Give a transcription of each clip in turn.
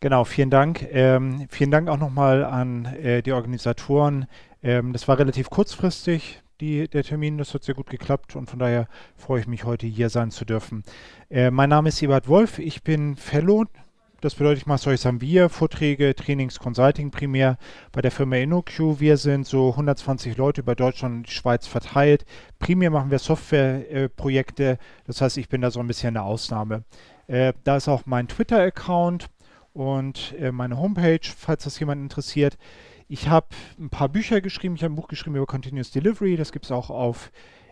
Genau, vielen Dank. Ähm, vielen Dank auch nochmal an äh, die Organisatoren. Ähm, das war relativ kurzfristig, die, der Termin. Das hat sehr gut geklappt und von daher freue ich mich, heute hier sein zu dürfen. Äh, mein Name ist Ebert Wolf. Ich bin Fellow. Das bedeutet, ich mache solche Samvia, Vorträge, Trainings, Consulting primär bei der Firma InnoQ. Wir sind so 120 Leute über Deutschland und die Schweiz verteilt. Primär machen wir Softwareprojekte. Äh, das heißt, ich bin da so ein bisschen eine Ausnahme. Äh, da ist auch mein Twitter-Account und äh, meine Homepage, falls das jemand interessiert. Ich habe ein paar Bücher geschrieben. Ich habe ein Buch geschrieben über Continuous Delivery. Das gibt es auch auf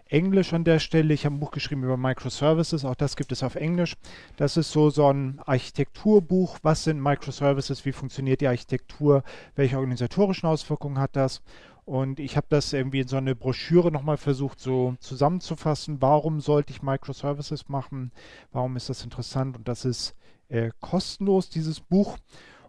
Englisch an der Stelle. Ich habe ein Buch geschrieben über Microservices. Auch das gibt es auf Englisch. Das ist so, so ein Architekturbuch. Was sind Microservices? Wie funktioniert die Architektur? Welche organisatorischen Auswirkungen hat das? Und ich habe das irgendwie in so eine Broschüre nochmal versucht, so zusammenzufassen. Warum sollte ich Microservices machen? Warum ist das interessant? Und das ist äh, kostenlos, dieses Buch.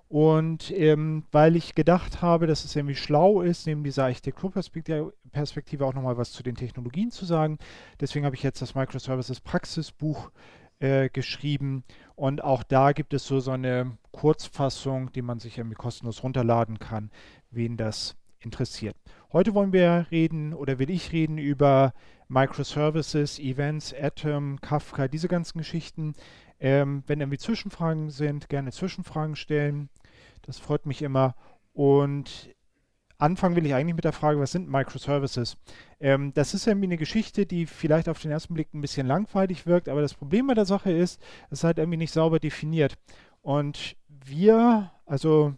Und ähm, weil ich gedacht habe, dass es irgendwie schlau ist, neben dieser Architekturperspektive auch nochmal was zu den Technologien zu sagen. Deswegen habe ich jetzt das Microservices Praxisbuch äh, geschrieben. Und auch da gibt es so, so eine Kurzfassung, die man sich irgendwie kostenlos runterladen kann, wen das interessiert. Heute wollen wir reden oder will ich reden über Microservices, Events, Atom, Kafka, diese ganzen Geschichten. Ähm, wenn irgendwie Zwischenfragen sind, gerne Zwischenfragen stellen. Das freut mich immer. Und anfangen will ich eigentlich mit der Frage, was sind Microservices? Ähm, das ist irgendwie eine Geschichte, die vielleicht auf den ersten Blick ein bisschen langweilig wirkt, aber das Problem bei der Sache ist, es ist halt irgendwie nicht sauber definiert. Und wir, also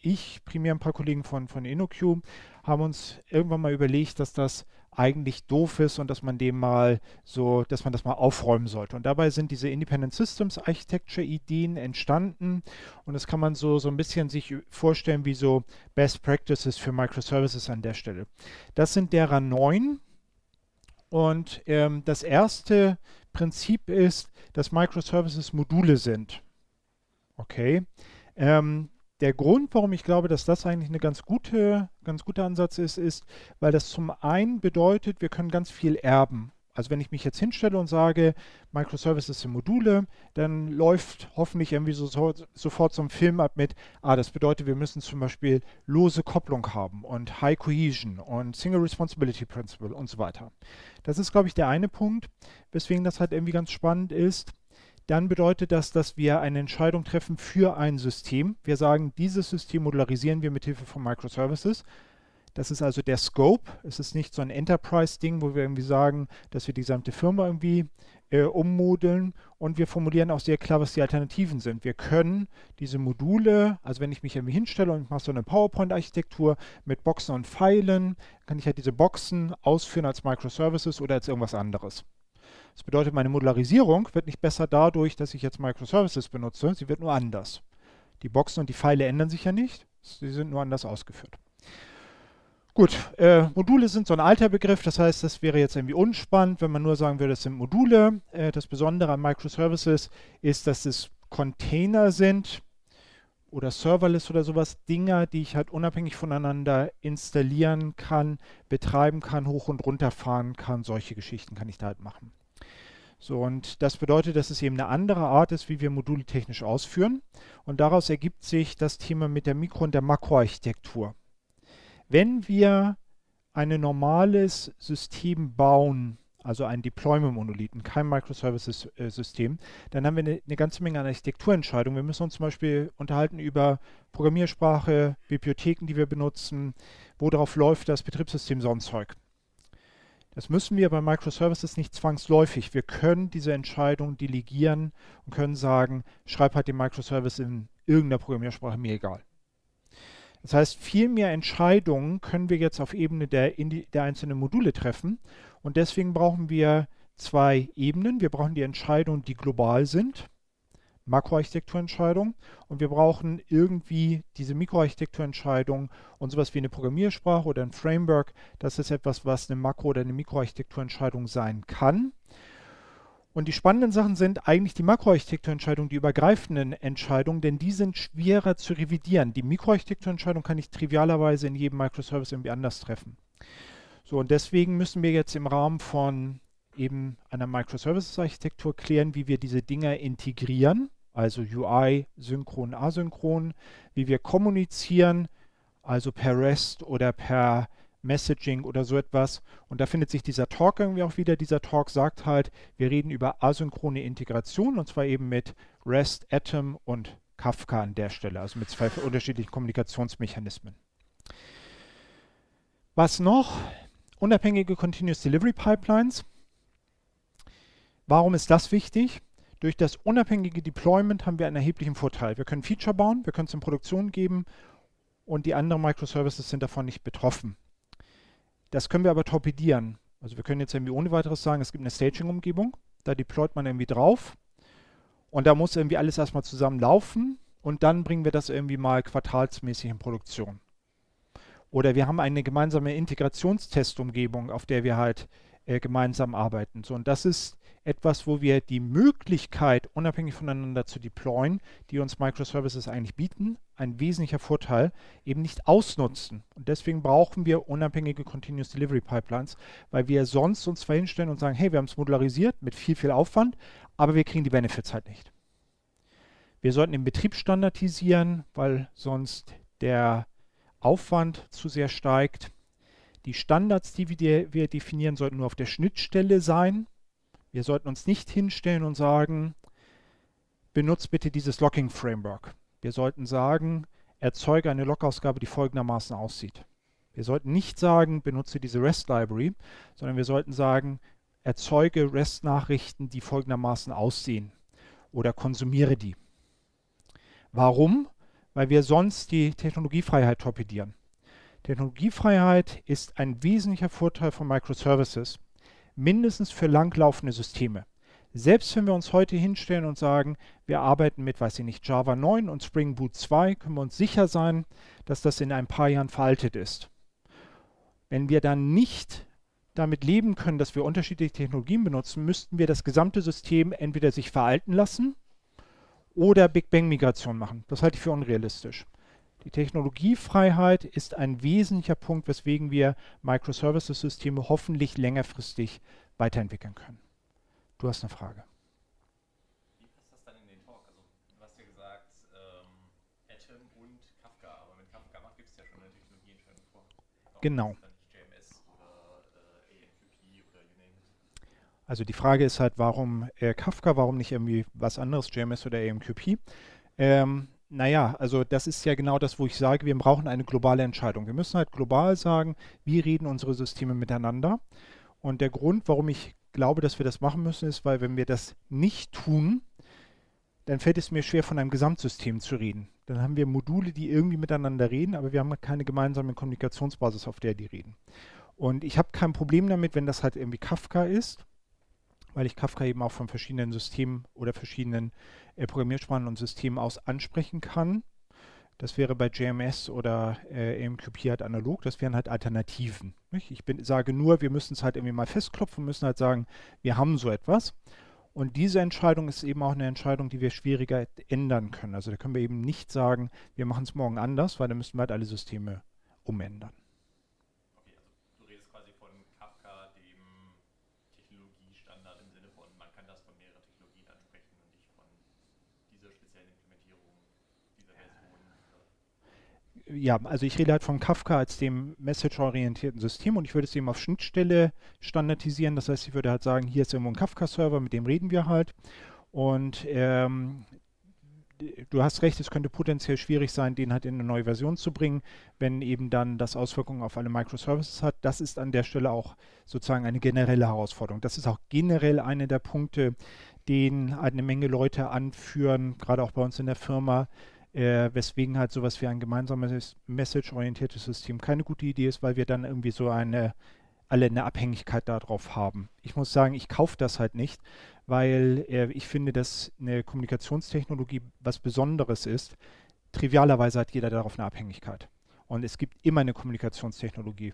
ich, primär ein paar Kollegen von, von InnoQ, haben uns irgendwann mal überlegt, dass das eigentlich doof ist und dass man dem mal so, dass man das mal aufräumen sollte. Und dabei sind diese Independent Systems Architecture Ideen entstanden und das kann man so, so ein bisschen sich vorstellen wie so Best Practices für Microservices an der Stelle. Das sind derer neun und ähm, das erste Prinzip ist, dass Microservices Module sind. Okay. Ähm, der Grund, warum ich glaube, dass das eigentlich ein ganz, gute, ganz guter Ansatz ist, ist, weil das zum einen bedeutet, wir können ganz viel erben. Also wenn ich mich jetzt hinstelle und sage, Microservices sind Module, dann läuft hoffentlich irgendwie so, so, sofort so ein Film ab mit, ah, das bedeutet, wir müssen zum Beispiel lose Kopplung haben und High Cohesion und Single Responsibility Principle und so weiter. Das ist, glaube ich, der eine Punkt, weswegen das halt irgendwie ganz spannend ist dann bedeutet das, dass wir eine Entscheidung treffen für ein System. Wir sagen, dieses System modularisieren wir mit Hilfe von Microservices. Das ist also der Scope. Es ist nicht so ein Enterprise-Ding, wo wir irgendwie sagen, dass wir die gesamte Firma irgendwie äh, ummodeln und wir formulieren auch sehr klar, was die Alternativen sind. Wir können diese Module, also wenn ich mich irgendwie hinstelle und mache so eine PowerPoint-Architektur mit Boxen und Pfeilen, kann ich halt diese Boxen ausführen als Microservices oder als irgendwas anderes. Das bedeutet, meine Modularisierung wird nicht besser dadurch, dass ich jetzt Microservices benutze, sie wird nur anders. Die Boxen und die Pfeile ändern sich ja nicht, sie sind nur anders ausgeführt. Gut, äh, Module sind so ein alter Begriff, das heißt, das wäre jetzt irgendwie unspannend, wenn man nur sagen würde, es sind Module. Äh, das Besondere an Microservices ist, dass es Container sind oder Serverless oder sowas, Dinger, die ich halt unabhängig voneinander installieren kann, betreiben kann, hoch und runter fahren kann. Solche Geschichten kann ich da halt machen. So, und das bedeutet, dass es eben eine andere Art ist, wie wir Module technisch ausführen. Und daraus ergibt sich das Thema mit der Mikro- und der Makroarchitektur. Wenn wir ein normales System bauen, also ein Deployment-Monolithen, kein Microservices-System, dann haben wir eine, ganze Menge an Architekturentscheidungen. Wir müssen uns zum Beispiel unterhalten über Programmiersprache, Bibliotheken, die wir benutzen, wo darauf läuft das Betriebssystem so ein Zeug. Das müssen wir bei Microservices nicht zwangsläufig. Wir können diese Entscheidung delegieren und können sagen, schreib halt den Microservice in irgendeiner Programmiersprache, mir egal. Das heißt, viel mehr Entscheidungen können wir jetzt auf Ebene der, der einzelnen Module treffen. Und deswegen brauchen wir zwei Ebenen. Wir brauchen die Entscheidungen, die global sind. Makroarchitekturentscheidung und wir brauchen irgendwie diese Mikroarchitekturentscheidung und sowas wie eine Programmiersprache oder ein Framework. Das ist etwas, was eine Makro- oder eine Mikroarchitekturentscheidung sein kann. Und die spannenden Sachen sind eigentlich die Makroarchitekturentscheidungen, die übergreifenden Entscheidungen, denn die sind schwerer zu revidieren. Die Mikroarchitekturentscheidung kann ich trivialerweise in jedem Microservice irgendwie anders treffen. So, und deswegen müssen wir jetzt im Rahmen von eben einer Microservices-Architektur klären, wie wir diese Dinge integrieren also UI, synchron, asynchron, wie wir kommunizieren, also per REST oder per Messaging oder so etwas. Und da findet sich dieser Talk irgendwie auch wieder. Dieser Talk sagt halt, wir reden über asynchrone Integration und zwar eben mit REST, Atom und Kafka an der Stelle, also mit zwei unterschiedlichen Kommunikationsmechanismen. Was noch? Unabhängige Continuous Delivery Pipelines. Warum ist das wichtig? Durch das unabhängige Deployment haben wir einen erheblichen Vorteil. Wir können Feature bauen, wir können es in Produktion geben und die anderen Microservices sind davon nicht betroffen. Das können wir aber torpedieren. Also wir können jetzt irgendwie ohne weiteres sagen, es gibt eine Staging-Umgebung, da deployt man irgendwie drauf und da muss irgendwie alles erstmal zusammen laufen und dann bringen wir das irgendwie mal quartalsmäßig in Produktion. Oder wir haben eine gemeinsame Integrationstestumgebung, auf der wir halt äh, gemeinsam arbeiten. So, und das ist etwas, wo wir die Möglichkeit, unabhängig voneinander zu deployen, die uns Microservices eigentlich bieten, ein wesentlicher Vorteil, eben nicht ausnutzen. Und deswegen brauchen wir unabhängige Continuous Delivery Pipelines, weil wir sonst uns zwar hinstellen und sagen, hey, wir haben es modularisiert mit viel, viel Aufwand, aber wir kriegen die Benefits halt nicht. Wir sollten den Betrieb standardisieren, weil sonst der Aufwand zu sehr steigt. Die Standards, die wir definieren, sollten nur auf der Schnittstelle sein. Wir sollten uns nicht hinstellen und sagen, benutzt bitte dieses Locking Framework. Wir sollten sagen, erzeuge eine Log-Ausgabe, die folgendermaßen aussieht. Wir sollten nicht sagen, benutze diese REST-Library, sondern wir sollten sagen, erzeuge REST-Nachrichten, die folgendermaßen aussehen oder konsumiere die. Warum? Weil wir sonst die Technologiefreiheit torpedieren. Technologiefreiheit ist ein wesentlicher Vorteil von Microservices, mindestens für langlaufende Systeme. Selbst wenn wir uns heute hinstellen und sagen, wir arbeiten mit, weiß ich nicht, Java 9 und Spring Boot 2, können wir uns sicher sein, dass das in ein paar Jahren veraltet ist. Wenn wir dann nicht damit leben können, dass wir unterschiedliche Technologien benutzen, müssten wir das gesamte System entweder sich veralten lassen oder Big Bang Migration machen. Das halte ich für unrealistisch. Die Technologiefreiheit ist ein wesentlicher Punkt, weswegen wir Microservices-Systeme hoffentlich längerfristig weiterentwickeln können. Du hast eine Frage. Wie passt das dann in den Talk? Du hast ja gesagt, Atom und Kafka, aber mit Kafka gibt es ja schon eine Technologieentscheidung vor. Warum genau. Also die Frage ist halt, warum äh, Kafka, warum nicht irgendwie was anderes, JMS oder AMQP? Ähm, naja, also das ist ja genau das, wo ich sage, wir brauchen eine globale Entscheidung. Wir müssen halt global sagen, wie reden unsere Systeme miteinander. Und der Grund, warum ich glaube, dass wir das machen müssen, ist, weil wenn wir das nicht tun, dann fällt es mir schwer, von einem Gesamtsystem zu reden. Dann haben wir Module, die irgendwie miteinander reden, aber wir haben keine gemeinsame Kommunikationsbasis, auf der die reden. Und ich habe kein Problem damit, wenn das halt irgendwie Kafka ist weil ich Kafka eben auch von verschiedenen Systemen oder verschiedenen äh, Programmiersprachen und Systemen aus ansprechen kann. Das wäre bei JMS oder äh, AMQP halt analog, das wären halt Alternativen. Nicht? Ich bin, sage nur, wir müssen es halt irgendwie mal festklopfen, müssen halt sagen, wir haben so etwas. Und diese Entscheidung ist eben auch eine Entscheidung, die wir schwieriger ändern können. Also da können wir eben nicht sagen, wir machen es morgen anders, weil dann müssen wir halt alle Systeme umändern. Ja, also ich rede halt von Kafka als dem message-orientierten System und ich würde es eben auf Schnittstelle standardisieren. Das heißt, ich würde halt sagen, hier ist irgendwo ein Kafka-Server, mit dem reden wir halt. Und ähm, du hast recht, es könnte potenziell schwierig sein, den halt in eine neue Version zu bringen, wenn eben dann das Auswirkungen auf alle Microservices hat. Das ist an der Stelle auch sozusagen eine generelle Herausforderung. Das ist auch generell einer der Punkte, den eine Menge Leute anführen, gerade auch bei uns in der Firma, äh, weswegen halt sowas wie ein gemeinsames Message-orientiertes System keine gute Idee ist, weil wir dann irgendwie so eine alle eine Abhängigkeit darauf haben. Ich muss sagen, ich kaufe das halt nicht, weil äh, ich finde, dass eine Kommunikationstechnologie was Besonderes ist. Trivialerweise hat jeder darauf eine Abhängigkeit. Und es gibt immer eine Kommunikationstechnologie.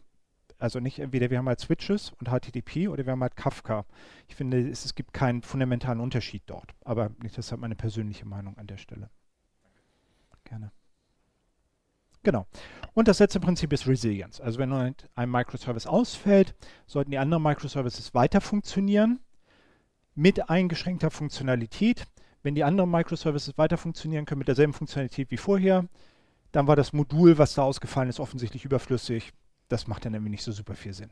Also nicht entweder wir haben halt Switches und HTTP oder wir haben halt Kafka. Ich finde, es, es gibt keinen fundamentalen Unterschied dort. Aber das ist halt meine persönliche Meinung an der Stelle. Gerne. Genau. Und das letzte Prinzip ist Resilience. Also wenn ein Microservice ausfällt, sollten die anderen Microservices weiter funktionieren mit eingeschränkter Funktionalität, wenn die anderen Microservices weiter funktionieren können mit derselben Funktionalität wie vorher, dann war das Modul, was da ausgefallen ist, offensichtlich überflüssig. Das macht dann nämlich nicht so super viel Sinn.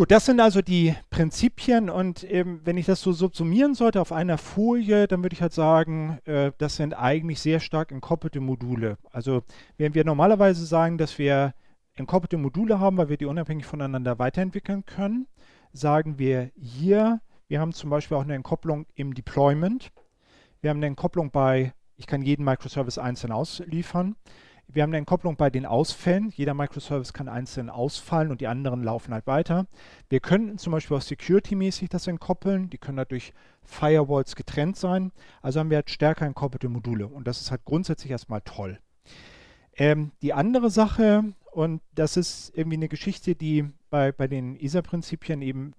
Gut, das sind also die Prinzipien und ähm, wenn ich das so subsumieren sollte auf einer Folie, dann würde ich halt sagen, äh, das sind eigentlich sehr stark entkoppelte Module. Also während wir normalerweise sagen, dass wir entkoppelte Module haben, weil wir die unabhängig voneinander weiterentwickeln können, sagen wir hier, wir haben zum Beispiel auch eine Entkopplung im Deployment. Wir haben eine Entkopplung bei, ich kann jeden Microservice einzeln ausliefern. Wir haben eine Entkopplung bei den Ausfällen. Jeder Microservice kann einzeln ausfallen und die anderen laufen halt weiter. Wir könnten zum Beispiel auch security-mäßig das entkoppeln. Die können dadurch Firewalls getrennt sein. Also haben wir halt stärker entkoppelte Module. Und das ist halt grundsätzlich erstmal toll. Ähm, die andere Sache, und das ist irgendwie eine Geschichte, die bei, bei den ISA-Prinzipien eben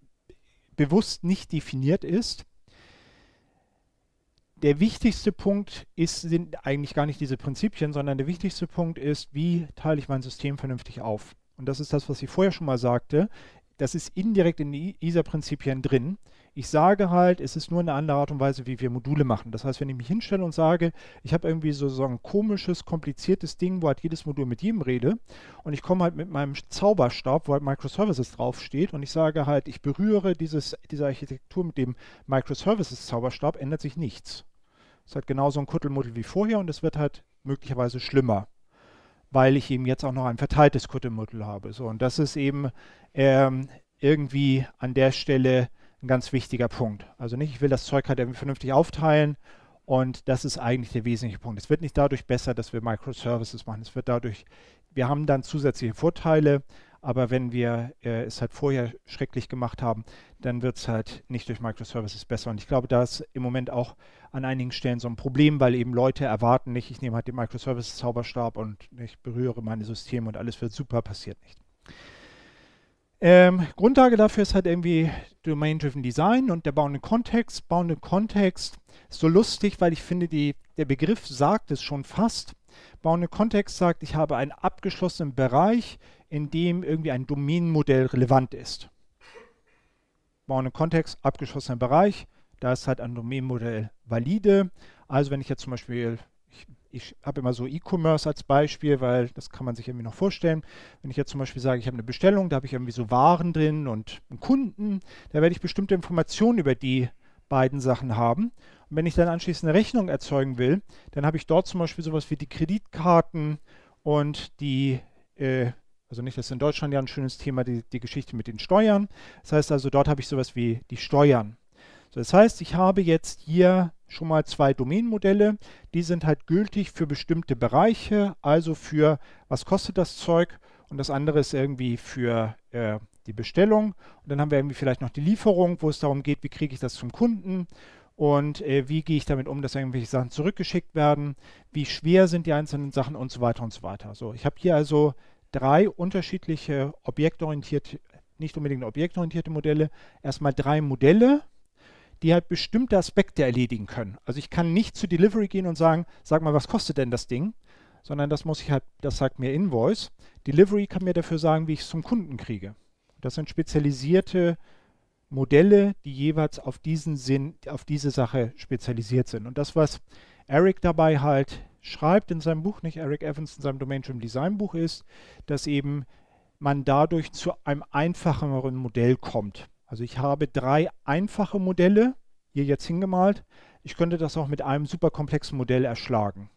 bewusst nicht definiert ist, der wichtigste Punkt ist, sind eigentlich gar nicht diese Prinzipien, sondern der wichtigste Punkt ist, wie teile ich mein System vernünftig auf. Und das ist das, was ich vorher schon mal sagte. Das ist indirekt in den ISA-Prinzipien drin. Ich sage halt, es ist nur eine andere Art und Weise, wie wir Module machen. Das heißt, wenn ich mich hinstelle und sage, ich habe irgendwie so, so ein komisches, kompliziertes Ding, wo halt jedes Modul mit jedem rede und ich komme halt mit meinem Zauberstab, wo halt Microservices draufsteht und ich sage halt, ich berühre dieses, diese Architektur mit dem Microservices-Zauberstab, ändert sich nichts. Es halt genauso ein Kuddelmuddel wie vorher und es wird halt möglicherweise schlimmer, weil ich eben jetzt auch noch ein verteiltes Kuddelmuddel habe. So, und das ist eben ähm, irgendwie an der Stelle ein ganz wichtiger Punkt. Also nicht, ich will das Zeug halt irgendwie vernünftig aufteilen und das ist eigentlich der wesentliche Punkt. Es wird nicht dadurch besser, dass wir Microservices machen. Es wird dadurch, wir haben dann zusätzliche Vorteile, aber wenn wir äh, es halt vorher schrecklich gemacht haben, dann wird es halt nicht durch Microservices besser. Und ich glaube, da ist im Moment auch an einigen Stellen so ein Problem, weil eben Leute erwarten nicht, ich nehme halt den Microservices-Zauberstab und ich berühre meine Systeme und alles wird super, passiert nicht. Ähm, Grundlage dafür ist halt irgendwie Domain-Driven Design und der Bounded Context. Bounded Context ist so lustig, weil ich finde, die, der Begriff sagt es schon fast. Bounded Context sagt, ich habe einen abgeschlossenen Bereich, in dem irgendwie ein Domänenmodell relevant ist. Bounded Kontext, abgeschlossener Bereich, da ist halt ein Domänenmodell valide. Also wenn ich jetzt zum Beispiel, ich, ich habe immer so E-Commerce als Beispiel, weil das kann man sich irgendwie noch vorstellen. Wenn ich jetzt zum Beispiel sage, ich habe eine Bestellung, da habe ich irgendwie so Waren drin und einen Kunden, da werde ich bestimmte Informationen über die beiden Sachen haben. Und wenn ich dann anschließend eine Rechnung erzeugen will, dann habe ich dort zum Beispiel sowas wie die Kreditkarten und die äh, also nicht, das ist in Deutschland ja ein schönes Thema, die, die Geschichte mit den Steuern. Das heißt also, dort habe ich sowas wie die Steuern. So, das heißt, ich habe jetzt hier schon mal zwei Domänenmodelle. Die sind halt gültig für bestimmte Bereiche, also für was kostet das Zeug und das andere ist irgendwie für äh, die Bestellung. Und dann haben wir irgendwie vielleicht noch die Lieferung, wo es darum geht, wie kriege ich das zum Kunden und äh, wie gehe ich damit um, dass irgendwelche Sachen zurückgeschickt werden, wie schwer sind die einzelnen Sachen und so weiter und so weiter. So, ich habe hier also drei unterschiedliche objektorientierte, nicht unbedingt objektorientierte Modelle, erstmal drei Modelle, die halt bestimmte Aspekte erledigen können. Also ich kann nicht zu Delivery gehen und sagen, sag mal, was kostet denn das Ding? Sondern das muss ich halt, das sagt mir Invoice. Delivery kann mir dafür sagen, wie ich es zum Kunden kriege. Das sind spezialisierte Modelle, die jeweils auf diesen Sinn, auf diese Sache spezialisiert sind. Und das, was Eric dabei halt schreibt in seinem Buch, nicht Eric Evans in seinem Domain Trim Design Buch ist, dass eben man dadurch zu einem einfacheren Modell kommt. Also ich habe drei einfache Modelle hier jetzt hingemalt. Ich könnte das auch mit einem super komplexen Modell erschlagen.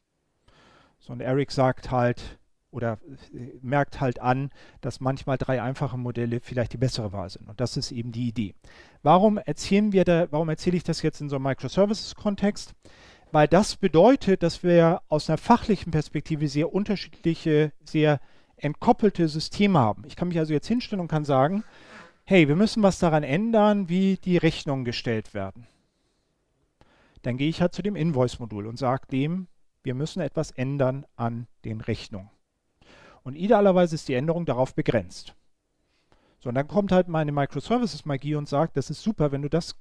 So, und Eric sagt halt oder äh, merkt halt an, dass manchmal drei einfache Modelle vielleicht die bessere Wahl sind. Und das ist eben die Idee. Warum erzählen wir da, warum erzähle ich das jetzt in so einem Microservices-Kontext? Weil das bedeutet, dass wir aus einer fachlichen Perspektive sehr unterschiedliche, sehr entkoppelte Systeme haben. Ich kann mich also jetzt hinstellen und kann sagen, hey, wir müssen was daran ändern, wie die Rechnungen gestellt werden. Dann gehe ich halt zu dem Invoice-Modul und sage dem, wir müssen etwas ändern an den Rechnungen. Und idealerweise ist die Änderung darauf begrenzt. So, und dann kommt halt meine Microservices-Magie und sagt, das ist super, wenn du das,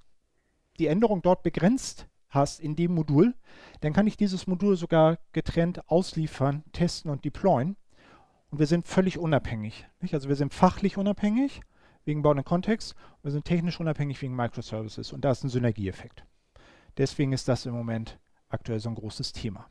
die Änderung dort begrenzt hast in dem Modul, dann kann ich dieses Modul sogar getrennt ausliefern, testen und deployen. Und wir sind völlig unabhängig. Nicht? Also wir sind fachlich unabhängig wegen Bound and Context wir sind technisch unabhängig wegen Microservices. Und da ist ein Synergieeffekt. Deswegen ist das im Moment aktuell so ein großes Thema.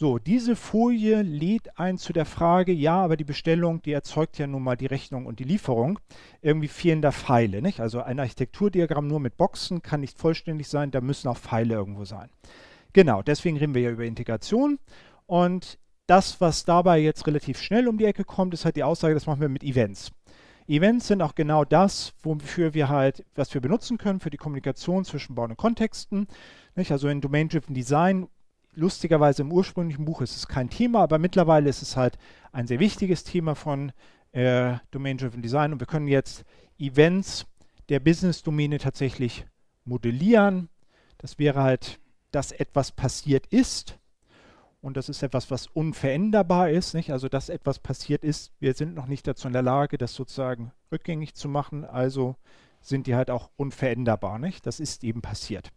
So, diese Folie lädt ein zu der Frage, ja, aber die Bestellung, die erzeugt ja nun mal die Rechnung und die Lieferung. Irgendwie fehlen da Pfeile. Nicht? Also ein Architekturdiagramm nur mit Boxen kann nicht vollständig sein, da müssen auch Pfeile irgendwo sein. Genau, deswegen reden wir ja über Integration. Und das, was dabei jetzt relativ schnell um die Ecke kommt, ist halt die Aussage, das machen wir mit Events. Events sind auch genau das, wofür wir halt, was wir benutzen können für die Kommunikation zwischen Bauen und Kontexten. Nicht? Also in Domain-Driven Design, lustigerweise im ursprünglichen Buch ist es kein Thema, aber mittlerweile ist es halt ein sehr wichtiges Thema von äh, Domain-Driven Design und wir können jetzt Events der Business-Domäne tatsächlich modellieren. Das wäre halt, dass etwas passiert ist und das ist etwas, was unveränderbar ist. Nicht? Also, dass etwas passiert ist, wir sind noch nicht dazu in der Lage, das sozusagen rückgängig zu machen. Also sind die halt auch unveränderbar. Nicht? Das ist eben passiert.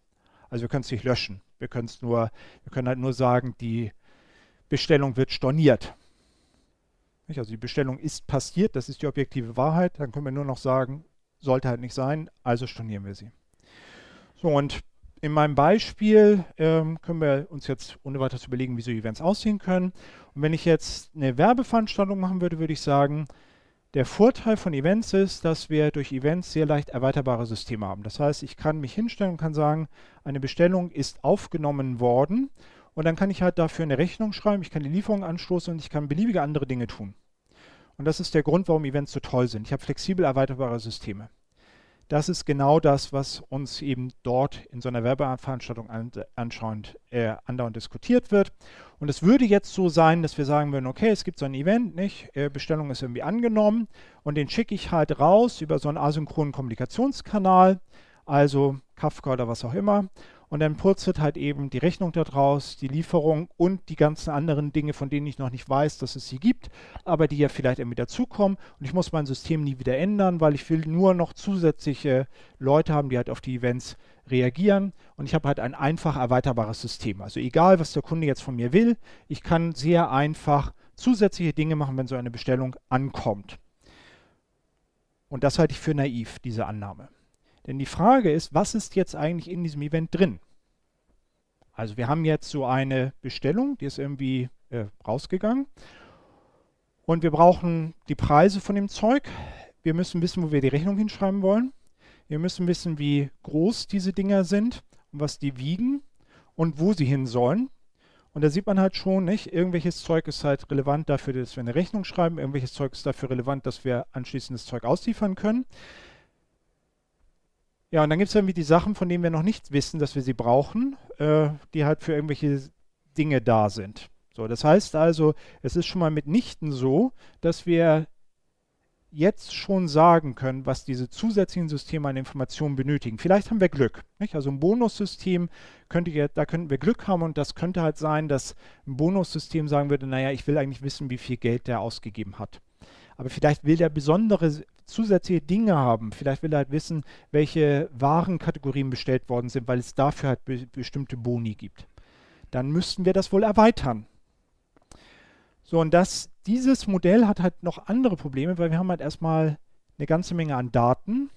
Also wir können es nicht löschen. Wir können es nur, wir können halt nur sagen, die Bestellung wird storniert. Nicht? Also die Bestellung ist passiert, das ist die objektive Wahrheit. Dann können wir nur noch sagen, sollte halt nicht sein, also stornieren wir sie. So, und in meinem Beispiel ähm, können wir uns jetzt ohne weiteres überlegen, wie so Events aussehen können. Und wenn ich jetzt eine Werbeveranstaltung machen würde, würde ich sagen, der Vorteil von Events ist, dass wir durch Events sehr leicht erweiterbare Systeme haben. Das heißt, ich kann mich hinstellen und kann sagen, eine Bestellung ist aufgenommen worden und dann kann ich halt dafür eine Rechnung schreiben, ich kann die Lieferung anstoßen und ich kann beliebige andere Dinge tun. Und das ist der Grund, warum Events so toll sind. Ich habe flexibel erweiterbare Systeme. Das ist genau das, was uns eben dort in so einer Werbeveranstaltung anschauend äh, andauernd diskutiert wird. Und es würde jetzt so sein, dass wir sagen würden, okay, es gibt so ein Event, nicht? Äh, Bestellung ist irgendwie angenommen und den schicke ich halt raus über so einen asynchronen Kommunikationskanal, also Kafka oder was auch immer und dann purzelt halt eben die Rechnung daraus, die Lieferung und die ganzen anderen Dinge, von denen ich noch nicht weiß, dass es sie gibt, aber die ja vielleicht irgendwie dazukommen. Und ich muss mein System nie wieder ändern, weil ich will nur noch zusätzliche Leute haben, die halt auf die Events reagieren. Und ich habe halt ein einfach erweiterbares System. Also egal, was der Kunde jetzt von mir will, ich kann sehr einfach zusätzliche Dinge machen, wenn so eine Bestellung ankommt. Und das halte ich für naiv, diese Annahme. Denn die Frage ist, was ist jetzt eigentlich in diesem Event drin? Also wir haben jetzt so eine Bestellung, die ist irgendwie äh, rausgegangen. Und wir brauchen die Preise von dem Zeug. Wir müssen wissen, wo wir die Rechnung hinschreiben wollen. Wir müssen wissen, wie groß diese Dinger sind und was die wiegen und wo sie hin sollen. Und da sieht man halt schon, nicht? Irgendwelches Zeug ist halt relevant dafür, dass wir eine Rechnung schreiben. Irgendwelches Zeug ist dafür relevant, dass wir anschließend das Zeug ausliefern können. Ja, und dann gibt es irgendwie die Sachen, von denen wir noch nicht wissen, dass wir sie brauchen, äh, die halt für irgendwelche Dinge da sind. So, das heißt also, es ist schon mal mitnichten so, dass wir jetzt schon sagen können, was diese zusätzlichen Systeme an Informationen benötigen. Vielleicht haben wir Glück. Nicht? Also ein Bonussystem könnte da könnten wir Glück haben und das könnte halt sein, dass ein Bonussystem sagen würde, naja, ich will eigentlich wissen, wie viel Geld der ausgegeben hat. Aber vielleicht will der besondere zusätzliche Dinge haben. Vielleicht will er halt wissen, welche Warenkategorien bestellt worden sind, weil es dafür halt be bestimmte Boni gibt. Dann müssten wir das wohl erweitern. So, und das, dieses Modell hat halt noch andere Probleme, weil wir haben halt erstmal eine ganze Menge an Daten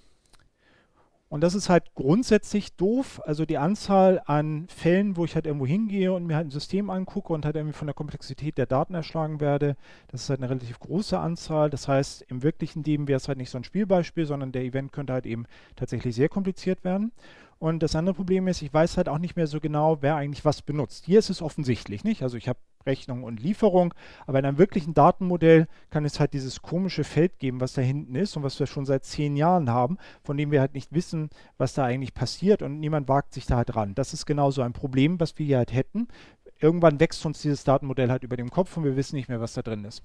und das ist halt grundsätzlich doof. Also die Anzahl an Fällen, wo ich halt irgendwo hingehe und mir halt ein System angucke und halt irgendwie von der Komplexität der Daten erschlagen werde, das ist halt eine relativ große Anzahl. Das heißt, im wirklichen Leben wäre es halt nicht so ein Spielbeispiel, sondern der Event könnte halt eben tatsächlich sehr kompliziert werden. Und das andere Problem ist, ich weiß halt auch nicht mehr so genau, wer eigentlich was benutzt. Hier ist es offensichtlich, nicht? Also ich habe Rechnung und Lieferung, aber in einem wirklichen Datenmodell kann es halt dieses komische Feld geben, was da hinten ist und was wir schon seit zehn Jahren haben, von dem wir halt nicht wissen, was da eigentlich passiert und niemand wagt sich da halt ran. Das ist genauso ein Problem, was wir hier halt hätten. Irgendwann wächst uns dieses Datenmodell halt über dem Kopf und wir wissen nicht mehr, was da drin ist.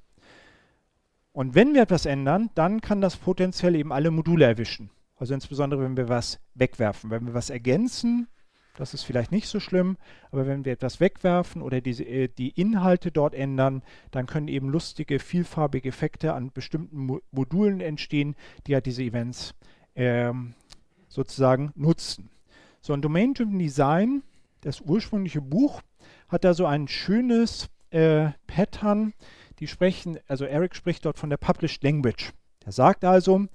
Und wenn wir etwas ändern, dann kann das potenziell eben alle Module erwischen. Also insbesondere, wenn wir was wegwerfen. Wenn wir was ergänzen, das ist vielleicht nicht so schlimm, aber wenn wir etwas wegwerfen oder die, äh, die Inhalte dort ändern, dann können eben lustige, vielfarbige Effekte an bestimmten Mo Modulen entstehen, die ja diese Events ähm, sozusagen nutzen. So ein Domain-Driven Design, das ursprüngliche Buch, hat da so ein schönes äh, Pattern. Die sprechen, also Eric spricht dort von der Published Language. Er sagt also,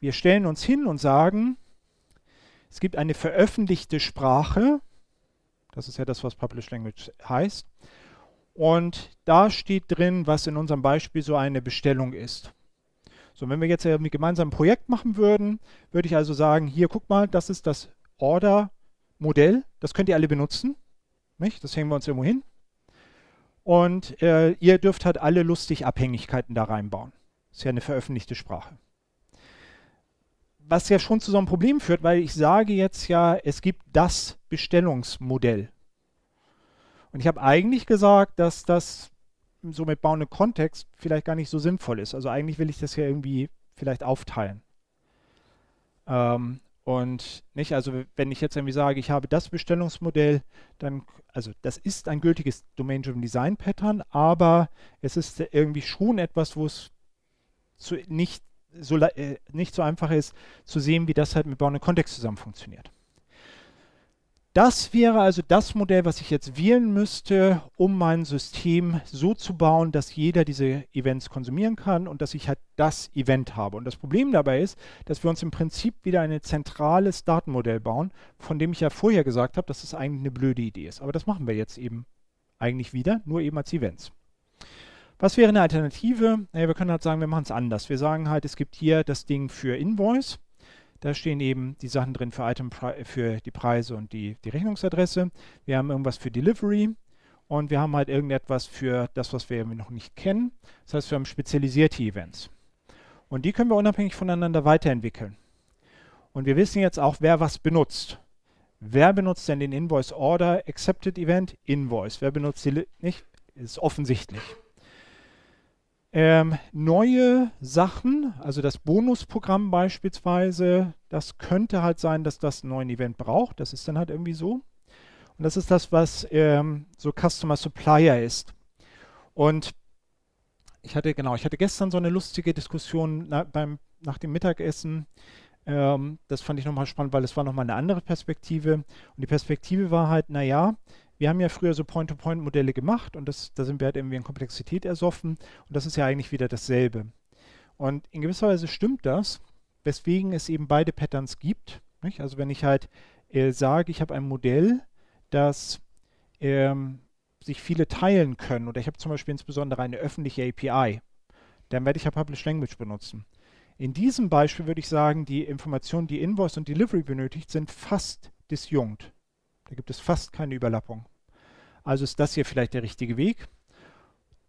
wir stellen uns hin und sagen, es gibt eine veröffentlichte Sprache, Das ist ja das, was Publish Language heißt. Und da steht drin, was in unserem Beispiel so eine Bestellung ist. So, wenn wir jetzt ein Projekt machen würden, würde ich also sagen, hier, guck mal, das ist das Order-Modell. Das könnt ihr alle benutzen. Nicht? Das hängen wir uns irgendwo hin. Und äh, ihr dürft halt alle lustig Abhängigkeiten da reinbauen. Das ist ja eine veröffentlichte Sprache. Was ja schon zu so einem Problem führt, weil ich sage jetzt ja, es gibt das Bestellungsmodell. Und ich habe eigentlich gesagt, dass das so mit Bounded Kontext vielleicht gar nicht so sinnvoll ist. Also eigentlich will ich das ja irgendwie vielleicht aufteilen. Ähm, und nicht, also wenn ich jetzt irgendwie sage, ich habe das Bestellungsmodell, dann, also das ist ein gültiges Domain-Driven Design Pattern, aber es ist irgendwie schon etwas, wo es zu, nicht, so, äh, nicht so einfach ist, zu sehen, wie das halt mit Bounded Kontext zusammen funktioniert. Das wäre also das Modell, was ich jetzt wählen müsste, um mein System so zu bauen, dass jeder diese Events konsumieren kann und dass ich halt das Event habe. Und das Problem dabei ist, dass wir uns im Prinzip wieder ein zentrales Datenmodell bauen, von dem ich ja vorher gesagt habe, dass das eigentlich eine blöde Idee ist. Aber das machen wir jetzt eben eigentlich wieder, nur eben als Events. Was wäre eine Alternative? Naja, wir können halt sagen, wir machen es anders. Wir sagen halt, es gibt hier das Ding für Invoice da stehen eben die Sachen drin für, Item, für die Preise und die, die Rechnungsadresse. Wir haben irgendwas für Delivery und wir haben halt irgendetwas für das, was wir noch nicht kennen. Das heißt, wir haben spezialisierte Events. Und die können wir unabhängig voneinander weiterentwickeln. Und wir wissen jetzt auch, wer was benutzt. Wer benutzt denn den Invoice Order Accepted Event? Invoice. Wer benutzt die nicht? Ist offensichtlich. Ähm, neue Sachen, also das Bonusprogramm beispielsweise, das könnte halt sein, dass das einen neuen Event braucht. Das ist dann halt irgendwie so. Und das ist das, was ähm, so Customer Supplier ist. Und ich hatte, genau, ich hatte gestern so eine lustige Diskussion na, beim, nach dem Mittagessen. Ähm, das fand ich nochmal spannend, weil es war nochmal eine andere Perspektive. Und die Perspektive war halt, naja, wir haben ja früher so Point-to-Point-Modelle gemacht und das, da sind wir halt irgendwie in Komplexität ersoffen und das ist ja eigentlich wieder dasselbe. Und in gewisser Weise stimmt das, weswegen es eben beide Patterns gibt. Nicht? Also wenn ich halt äh, sage, ich habe ein Modell, das ähm, sich viele teilen können oder ich habe zum Beispiel insbesondere eine öffentliche API, dann werde ich ja Publish Language benutzen. In diesem Beispiel würde ich sagen, die Informationen, die Invoice und Delivery benötigt, sind fast disjunkt. Da gibt es fast keine Überlappung. Also ist das hier vielleicht der richtige Weg.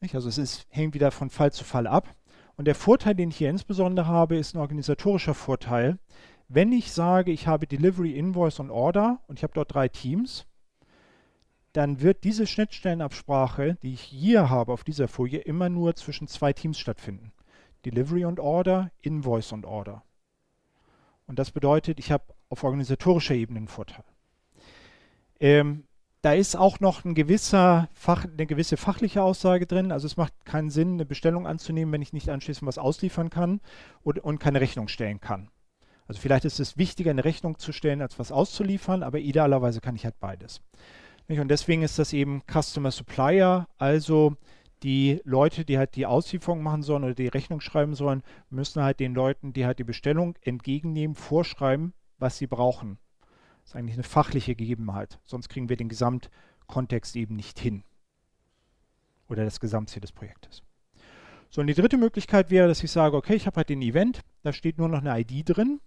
Nicht? Also es ist, hängt wieder von Fall zu Fall ab. Und der Vorteil, den ich hier insbesondere habe, ist ein organisatorischer Vorteil. Wenn ich sage, ich habe Delivery, Invoice und Order und ich habe dort drei Teams, dann wird diese Schnittstellenabsprache, die ich hier habe auf dieser Folie, immer nur zwischen zwei Teams stattfinden. Delivery und Order, Invoice und Order. Und das bedeutet, ich habe auf organisatorischer Ebene einen Vorteil. Ähm, da ist auch noch ein gewisser Fach, eine gewisse fachliche Aussage drin. Also es macht keinen Sinn, eine Bestellung anzunehmen, wenn ich nicht anschließend was ausliefern kann und, und keine Rechnung stellen kann. Also vielleicht ist es wichtiger, eine Rechnung zu stellen, als was auszuliefern, aber idealerweise kann ich halt beides. Und deswegen ist das eben Customer Supplier, also die Leute, die halt die Auslieferung machen sollen oder die Rechnung schreiben sollen, müssen halt den Leuten, die halt die Bestellung entgegennehmen, vorschreiben, was sie brauchen. Das ist eigentlich eine fachliche Gegebenheit. Sonst kriegen wir den Gesamtkontext eben nicht hin. Oder das Gesamtziel des Projektes. So, und die dritte Möglichkeit wäre, dass ich sage, okay, ich habe halt den Event, da steht nur noch eine ID drin.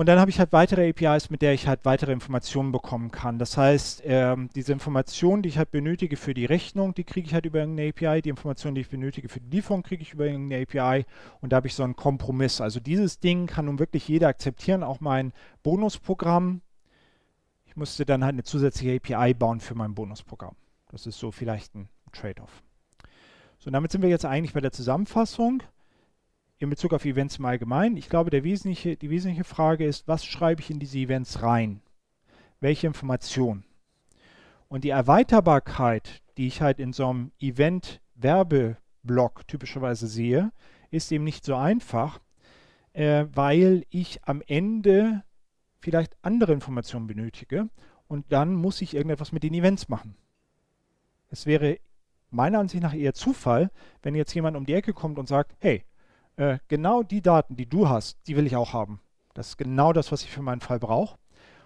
Und dann habe ich halt weitere APIs, mit der ich halt weitere Informationen bekommen kann. Das heißt, ähm, diese Informationen, die ich halt benötige für die Rechnung, die kriege ich halt über irgendeine API. Die Informationen, die ich benötige für die Lieferung, kriege ich über irgendeine API. Und da habe ich so einen Kompromiss. Also dieses Ding kann nun wirklich jeder akzeptieren, auch mein Bonusprogramm. Ich musste dann halt eine zusätzliche API bauen für mein Bonusprogramm. Das ist so vielleicht ein Trade-off. So, damit sind wir jetzt eigentlich bei der Zusammenfassung in Bezug auf Events im Allgemeinen. Ich glaube, der wesentliche, die wesentliche Frage ist, was schreibe ich in diese Events rein? Welche Informationen? Und die Erweiterbarkeit, die ich halt in so einem Event-Werbeblock typischerweise sehe, ist eben nicht so einfach, äh, weil ich am Ende vielleicht andere Informationen benötige und dann muss ich irgendetwas mit den Events machen. Es wäre meiner Ansicht nach eher Zufall, wenn jetzt jemand um die Ecke kommt und sagt, hey, äh, genau die Daten, die du hast, die will ich auch haben. Das ist genau das, was ich für meinen Fall brauche.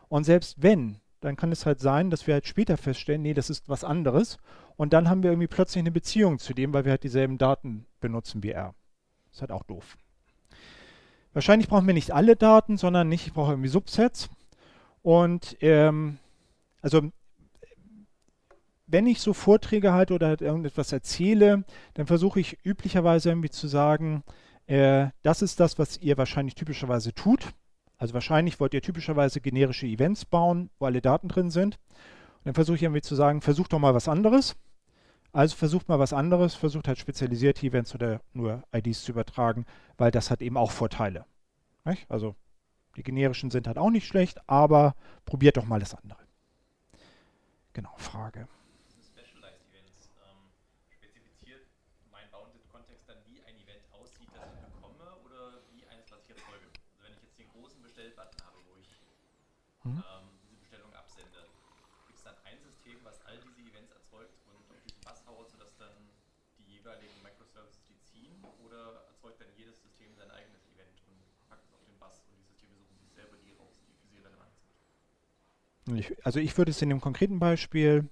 Und selbst wenn dann kann es halt sein, dass wir halt später feststellen, nee, das ist was anderes. Und dann haben wir irgendwie plötzlich eine Beziehung zu dem, weil wir halt dieselben Daten benutzen wie R. Ist halt auch doof. Wahrscheinlich brauchen wir nicht alle Daten, sondern nicht, ich brauche irgendwie Subsets. Und ähm, also wenn ich so Vorträge halte oder halt irgendetwas erzähle, dann versuche ich üblicherweise irgendwie zu sagen, äh, das ist das, was ihr wahrscheinlich typischerweise tut. Also wahrscheinlich wollt ihr typischerweise generische Events bauen, wo alle Daten drin sind. Und dann versuche ich irgendwie zu sagen, versucht doch mal was anderes. Also versucht mal was anderes, versucht halt spezialisierte Events oder nur IDs zu übertragen, weil das hat eben auch Vorteile. Nicht? Also die generischen sind halt auch nicht schlecht, aber probiert doch mal das andere. Genau, Frage. mhm. ähm, diese Bestellung absende. Gibt es dann ein System, was all diese Events erzeugt und auf diesen Bass haut, sodass dann die jeweiligen Microservices die ziehen? Oder erzeugt dann jedes System sein eigenes Event und packt es auf den Bass und die Systeme suchen sich selber die raus, die für sie relevant sind? Ich, also ich würde es in dem konkreten Beispiel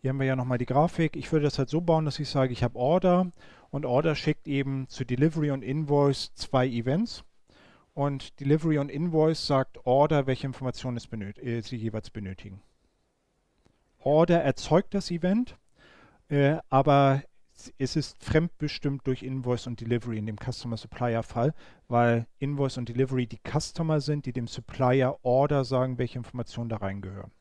hier haben wir ja nochmal die Grafik. Ich würde das halt so bauen, dass ich sage, ich habe Order und Order schickt eben zu Delivery und Invoice zwei Events und Delivery und Invoice sagt Order, welche Informationen es äh, sie jeweils benötigen. Order erzeugt das Event, äh, aber es ist fremdbestimmt durch Invoice und Delivery in dem Customer Supplier Fall, weil Invoice und Delivery die Customer sind, die dem Supplier Order sagen, welche Informationen da reingehören.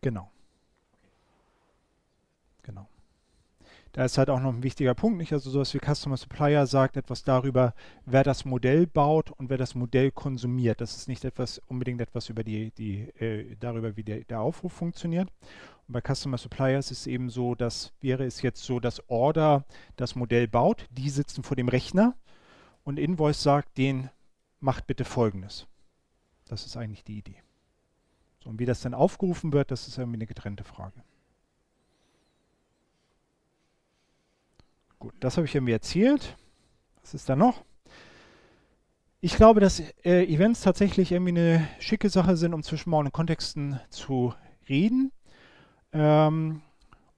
Genau. Genau. Da ist halt auch noch ein wichtiger Punkt, nicht? Also sowas wie Customer Supplier sagt etwas darüber, wer das Modell baut und wer das Modell konsumiert. Das ist nicht etwas unbedingt etwas über die, die äh, darüber, wie der, der Aufruf funktioniert. Und bei Customer Suppliers ist es eben so, dass wäre es jetzt so, dass Order das Modell baut, die sitzen vor dem Rechner und Invoice sagt, den macht bitte folgendes. Das ist eigentlich die Idee. So, und wie das dann aufgerufen wird, das ist irgendwie eine getrennte Frage. Gut, das habe ich irgendwie erzählt. Was ist da noch? Ich glaube, dass äh, Events tatsächlich irgendwie eine schicke Sache sind, um zwischen und Kontexten zu reden. Ähm,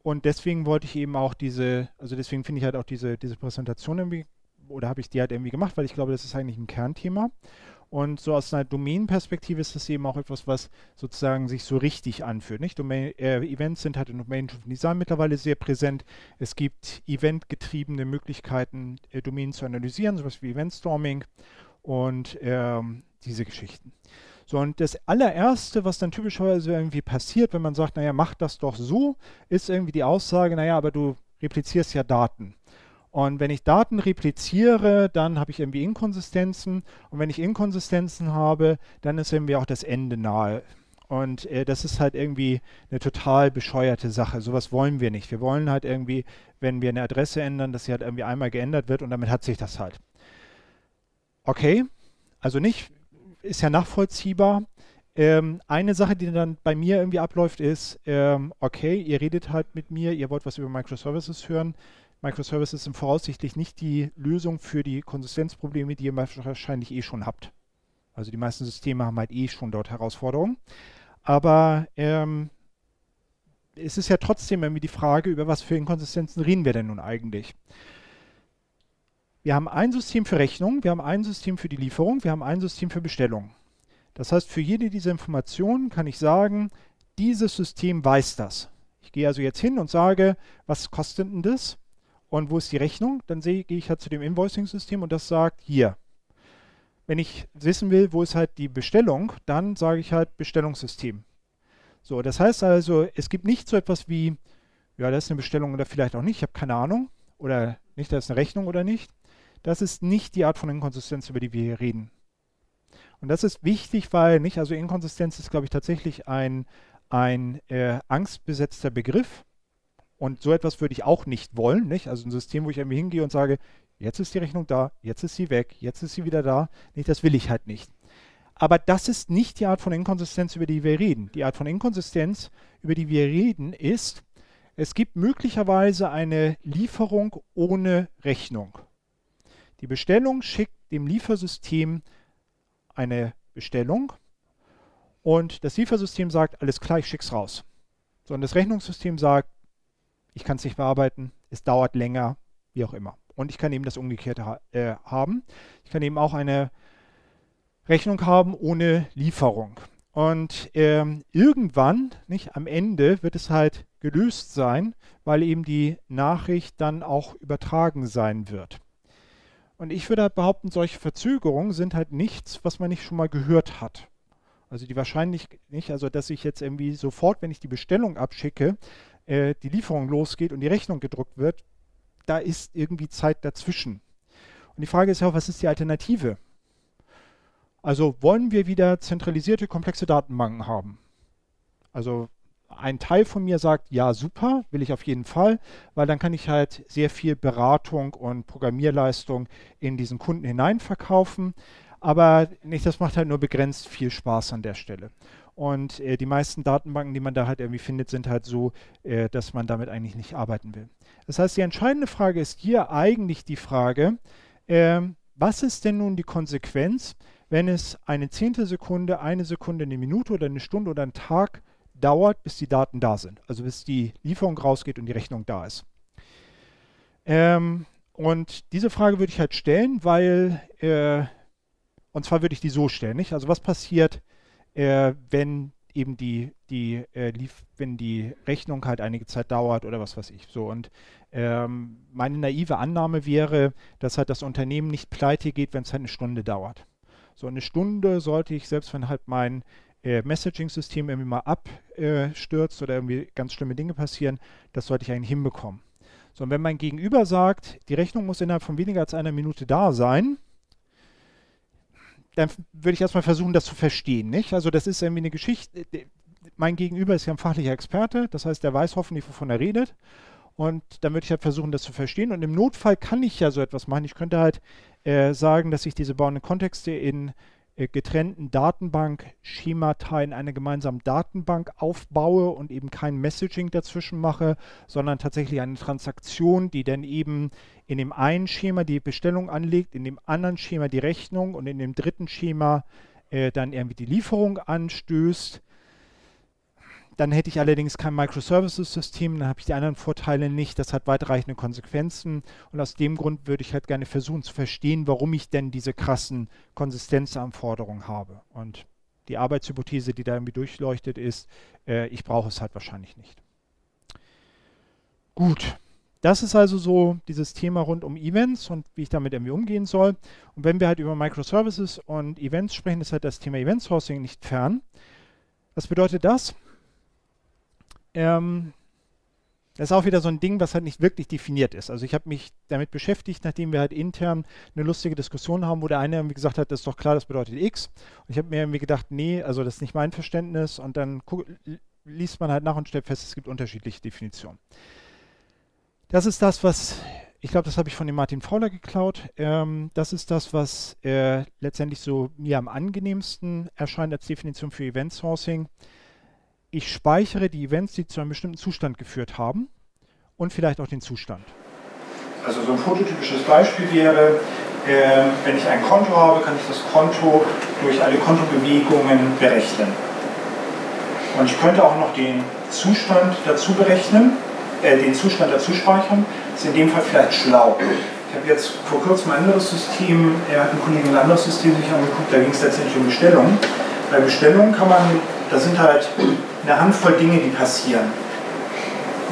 und deswegen wollte ich eben auch diese, also deswegen finde ich halt auch diese, diese Präsentation irgendwie, oder habe ich die halt irgendwie gemacht, weil ich glaube, das ist eigentlich ein Kernthema. Und so aus einer Domain-Perspektive ist das eben auch etwas, was sozusagen sich so richtig anfühlt. Nicht? Domain, äh, Events sind halt in Domain Design mittlerweile sehr präsent. Es gibt eventgetriebene Möglichkeiten, äh, Domain zu analysieren, sowas wie Eventstorming und ähm, diese Geschichten. So, und das allererste, was dann typischerweise irgendwie passiert, wenn man sagt, naja, mach das doch so, ist irgendwie die Aussage, naja, aber du replizierst ja Daten. Und wenn ich Daten repliziere, dann habe ich irgendwie Inkonsistenzen. Und wenn ich Inkonsistenzen habe, dann ist irgendwie auch das Ende nahe. Und äh, das ist halt irgendwie eine total bescheuerte Sache. Sowas wollen wir nicht. Wir wollen halt irgendwie, wenn wir eine Adresse ändern, dass sie halt irgendwie einmal geändert wird und damit hat sich das halt. Okay, also nicht, ist ja nachvollziehbar. Ähm, eine Sache, die dann bei mir irgendwie abläuft, ist, ähm, okay, ihr redet halt mit mir, ihr wollt was über Microservices hören. Microservices sind voraussichtlich nicht die Lösung für die Konsistenzprobleme, die ihr wahrscheinlich eh schon habt. Also die meisten Systeme haben halt eh schon dort Herausforderungen. Aber ähm, es ist ja trotzdem irgendwie die Frage, über was für Inkonsistenzen reden wir denn nun eigentlich? Wir haben ein System für Rechnung, wir haben ein System für die Lieferung, wir haben ein System für Bestellung. Das heißt, für jede dieser Informationen kann ich sagen, dieses System weiß das. Ich gehe also jetzt hin und sage, was kostet denn das? Und wo ist die Rechnung? Dann sehe, gehe ich halt zu dem Invoicing-System und das sagt hier. Wenn ich wissen will, wo ist halt die Bestellung, dann sage ich halt Bestellungssystem. So, das heißt also, es gibt nicht so etwas wie, ja, das ist eine Bestellung oder vielleicht auch nicht, ich habe keine Ahnung. Oder nicht, das ist eine Rechnung oder nicht. Das ist nicht die Art von Inkonsistenz, über die wir hier reden. Und das ist wichtig, weil nicht, also Inkonsistenz ist, glaube ich, tatsächlich ein, ein äh, angstbesetzter Begriff. Und so etwas würde ich auch nicht wollen. Nicht? Also ein System, wo ich irgendwie hingehe und sage, jetzt ist die Rechnung da, jetzt ist sie weg, jetzt ist sie wieder da. Nicht, das will ich halt nicht. Aber das ist nicht die Art von Inkonsistenz, über die wir reden. Die Art von Inkonsistenz, über die wir reden, ist, Es gibt möglicherweise eine Lieferung ohne Rechnung. Die Bestellung schickt dem Liefersystem eine Bestellung und das Liefersystem sagt, alles klar, ich schick's raus. So, und das Rechnungssystem sagt, ich kann es nicht bearbeiten, es dauert länger, wie auch immer. Und ich kann eben das Umgekehrte ha äh, haben. Ich kann eben auch eine Rechnung haben ohne Lieferung. Und ähm, irgendwann, nicht am Ende, wird es halt gelöst sein, weil eben die Nachricht dann auch übertragen sein wird. Und ich würde halt behaupten, solche Verzögerungen sind halt nichts, was man nicht schon mal gehört hat. Also die wahrscheinlich nicht, also dass ich jetzt irgendwie sofort, wenn ich die Bestellung abschicke, äh, die Lieferung losgeht und die Rechnung gedruckt wird, da ist irgendwie Zeit dazwischen. Und die Frage ist ja auch, was ist die Alternative? Also wollen wir wieder zentralisierte, komplexe Datenbanken haben? Also ein Teil von mir sagt, ja, super, will ich auf jeden Fall, weil dann kann ich halt sehr viel Beratung und Programmierleistung in diesen Kunden hineinverkaufen. Aber nicht, das macht halt nur begrenzt viel Spaß an der Stelle. Und äh, die meisten Datenbanken, die man da halt irgendwie findet, sind halt so, äh, dass man damit eigentlich nicht arbeiten will. Das heißt, die entscheidende Frage ist hier eigentlich die Frage, äh, was ist denn nun die Konsequenz, wenn es eine Zehntelsekunde, eine Sekunde, eine Minute oder eine Stunde oder einen Tag dauert, bis die Daten da sind. Also bis die Lieferung rausgeht und die Rechnung da ist. Ähm, und diese Frage würde ich halt stellen, weil, äh, und zwar würde ich die so stellen, nicht? Also was passiert, äh, wenn eben die, die, äh, lief, wenn die Rechnung halt einige Zeit dauert oder was weiß ich. So und ähm, meine naive Annahme wäre, dass halt das Unternehmen nicht pleite geht, wenn es halt eine Stunde dauert. So eine Stunde sollte ich, selbst wenn halt mein äh, Messaging-System irgendwie mal abstürzt oder irgendwie ganz schlimme Dinge passieren, das sollte ich eigentlich hinbekommen. So, und wenn mein Gegenüber sagt, die Rechnung muss innerhalb von weniger als einer Minute da sein, dann würde ich erstmal versuchen, das zu verstehen. Nicht? Also das ist irgendwie eine Geschichte. Mein Gegenüber ist ja ein fachlicher Experte, das heißt, der weiß hoffentlich, wovon er redet. Und dann würde ich halt versuchen, das zu verstehen. Und im Notfall kann ich ja so etwas machen. Ich könnte halt äh, sagen, dass ich diese bauenden Kontexte in äh, getrennten Datenbank-Schemata in einer gemeinsamen Datenbank aufbaue und eben kein Messaging dazwischen mache, sondern tatsächlich eine Transaktion, die dann eben in dem einen Schema die Bestellung anlegt, in dem anderen Schema die Rechnung und in dem dritten Schema äh, dann irgendwie die Lieferung anstößt dann hätte ich allerdings kein Microservices-System, dann habe ich die anderen Vorteile nicht. Das hat weitreichende Konsequenzen. Und aus dem Grund würde ich halt gerne versuchen zu verstehen, warum ich denn diese krassen Konsistenzanforderungen habe. Und die Arbeitshypothese, die da irgendwie durchleuchtet ist, äh, ich brauche es halt wahrscheinlich nicht. Gut, das ist also so dieses Thema rund um Events und wie ich damit irgendwie umgehen soll. Und wenn wir halt über Microservices und Events sprechen, ist halt das Thema Event Sourcing nicht fern. Was bedeutet das? Ähm, das ist auch wieder so ein Ding, was halt nicht wirklich definiert ist. Also ich habe mich damit beschäftigt, nachdem wir halt intern eine lustige Diskussion haben, wo der eine irgendwie gesagt hat, das ist doch klar, das bedeutet X. Und ich habe mir irgendwie gedacht, nee, also das ist nicht mein Verständnis. Und dann liest man halt nach und stellt fest, es gibt unterschiedliche Definitionen. Das ist das, was, ich glaube, das habe ich von dem Martin Fauler geklaut. Ähm, das ist das, was äh, letztendlich so mir am angenehmsten erscheint als Definition für Event Sourcing ich speichere die Events, die zu einem bestimmten Zustand geführt haben und vielleicht auch den Zustand. Also so ein prototypisches Beispiel wäre, äh, wenn ich ein Konto habe, kann ich das Konto durch alle Kontobewegungen berechnen. Und ich könnte auch noch den Zustand dazu berechnen, äh, den Zustand dazu speichern. Das ist in dem Fall vielleicht schlau. Ich habe jetzt vor kurzem ein anderes System, er hat ein Kollege ein anderes System sich angeguckt, da ging es letztendlich um Bestellungen. Bei Bestellungen kann man, da sind halt eine Handvoll Dinge, die passieren.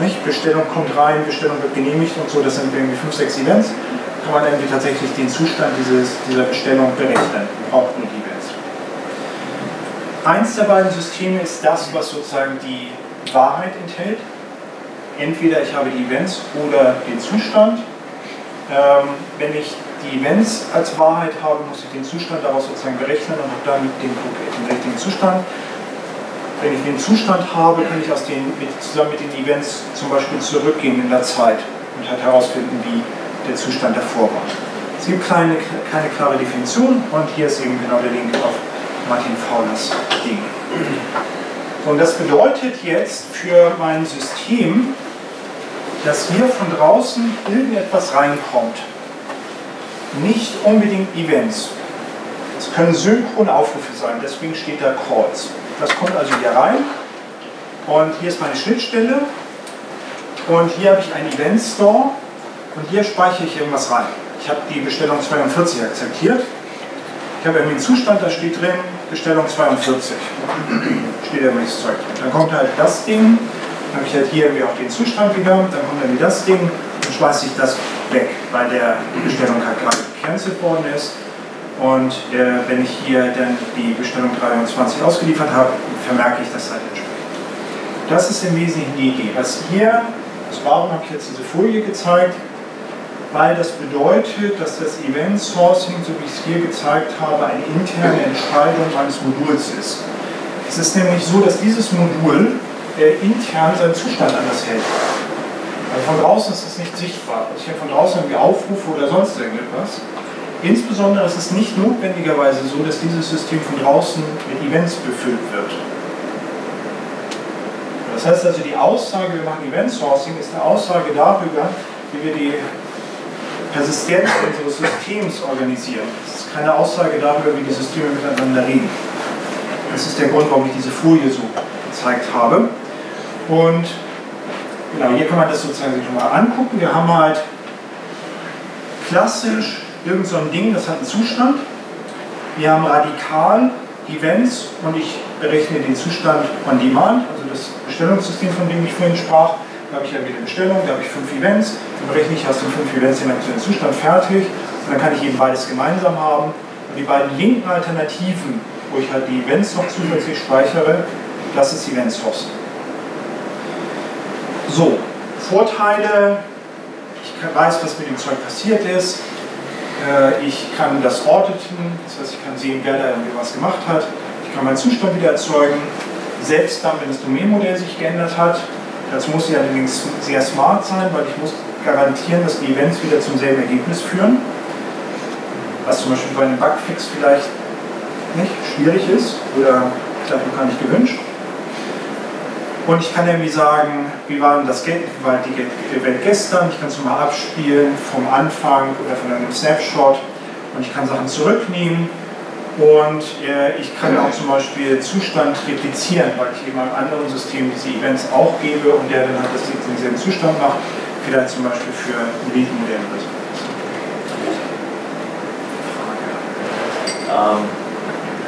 Nicht? Bestellung kommt rein, Bestellung wird genehmigt und so, das sind irgendwie fünf, sechs Events. Kann man irgendwie tatsächlich den Zustand dieses, dieser Bestellung berechnen. Braucht nur die Events. Eins der beiden Systeme ist das, was sozusagen die Wahrheit enthält. Entweder ich habe die Events oder den Zustand. Ähm, wenn ich die Events als Wahrheit habe, muss ich den Zustand daraus sozusagen berechnen und habe dann den, den richtigen Zustand. Wenn ich den Zustand habe, kann ich aus den, mit, zusammen mit den Events zum Beispiel zurückgehen in der Zeit und halt herausfinden, wie der Zustand davor war. Es gibt keine, keine klare Definition und hier ist eben genau der Link auf Martin Faulers Ding. Und das bedeutet jetzt für mein System, dass hier von draußen irgendetwas reinkommt. Nicht unbedingt Events. Es können synchrone Aufrufe sein, deswegen steht da Calls. Das kommt also hier rein und hier ist meine Schnittstelle und hier habe ich einen Event Store und hier speichere ich irgendwas rein. Ich habe die Bestellung 42 akzeptiert. Ich habe irgendwie einen Zustand, da steht drin Bestellung 42. steht irgendwie das Zeug. Dann kommt halt das Ding, dann habe ich halt hier irgendwie auch den Zustand wieder, dann kommt irgendwie das Ding und schmeiße ich das weg, weil der Bestellung halt gerade gecancelt worden ist. Und äh, wenn ich hier dann die Bestellung 23 ausgeliefert habe, vermerke ich das halt entsprechend. Das ist im Wesentlichen die Idee. Was hier, also warum habe ich jetzt diese Folie gezeigt? Weil das bedeutet, dass das Event Sourcing, so wie ich es hier gezeigt habe, eine interne Entscheidung eines Moduls ist. Es ist nämlich so, dass dieses Modul äh, intern seinen Zustand anders hält. Also von draußen ist es nicht sichtbar. Ich habe von draußen irgendwie Aufrufe oder sonst irgendetwas. Insbesondere ist es nicht notwendigerweise so, dass dieses System von draußen mit Events befüllt wird. Das heißt also, die Aussage, wir machen Event Sourcing, ist eine Aussage darüber, wie wir die Persistenz unseres Systems organisieren. Das ist keine Aussage darüber, wie die Systeme miteinander reden. Das ist der Grund, warum ich diese Folie so gezeigt habe. Und genau, hier kann man das sozusagen sich nochmal angucken. Wir haben halt klassisch irgend so ein Ding, das hat einen Zustand. Wir haben radikal Events und ich berechne den Zustand on demand, also das Bestellungssystem, von dem ich vorhin sprach. Da habe ich ja wieder Bestellung, da habe ich fünf Events, dann berechne ich aus den fünf Events den aktuellen Zustand fertig und dann kann ich eben beides gemeinsam haben. Und die beiden linken Alternativen, wo ich halt die Events noch zusätzlich speichere, das ist Event Source. So, Vorteile, ich weiß, was mit dem Zeug passiert ist, ich kann das auditen, das heißt, ich kann sehen, wer da irgendwie was gemacht hat. Ich kann meinen Zustand wieder erzeugen, selbst dann, wenn das Domainmodell sich geändert hat. Das muss ja allerdings sehr smart sein, weil ich muss garantieren, dass die Events wieder zum selben Ergebnis führen. Was zum Beispiel bei einem Bugfix vielleicht nicht schwierig ist oder vielleicht noch gar nicht gewünscht. Und ich kann irgendwie sagen, wie war denn das war die Event gestern? Ich kann es mal abspielen vom Anfang oder von einem Snapshot und ich kann Sachen zurücknehmen und äh, ich kann auch zum Beispiel Zustand replizieren, weil ich eben einem anderen System diese Events auch gebe und der dann halt das denselben Zustand macht, vielleicht zum Beispiel für ein Lead-Modell. Ähm,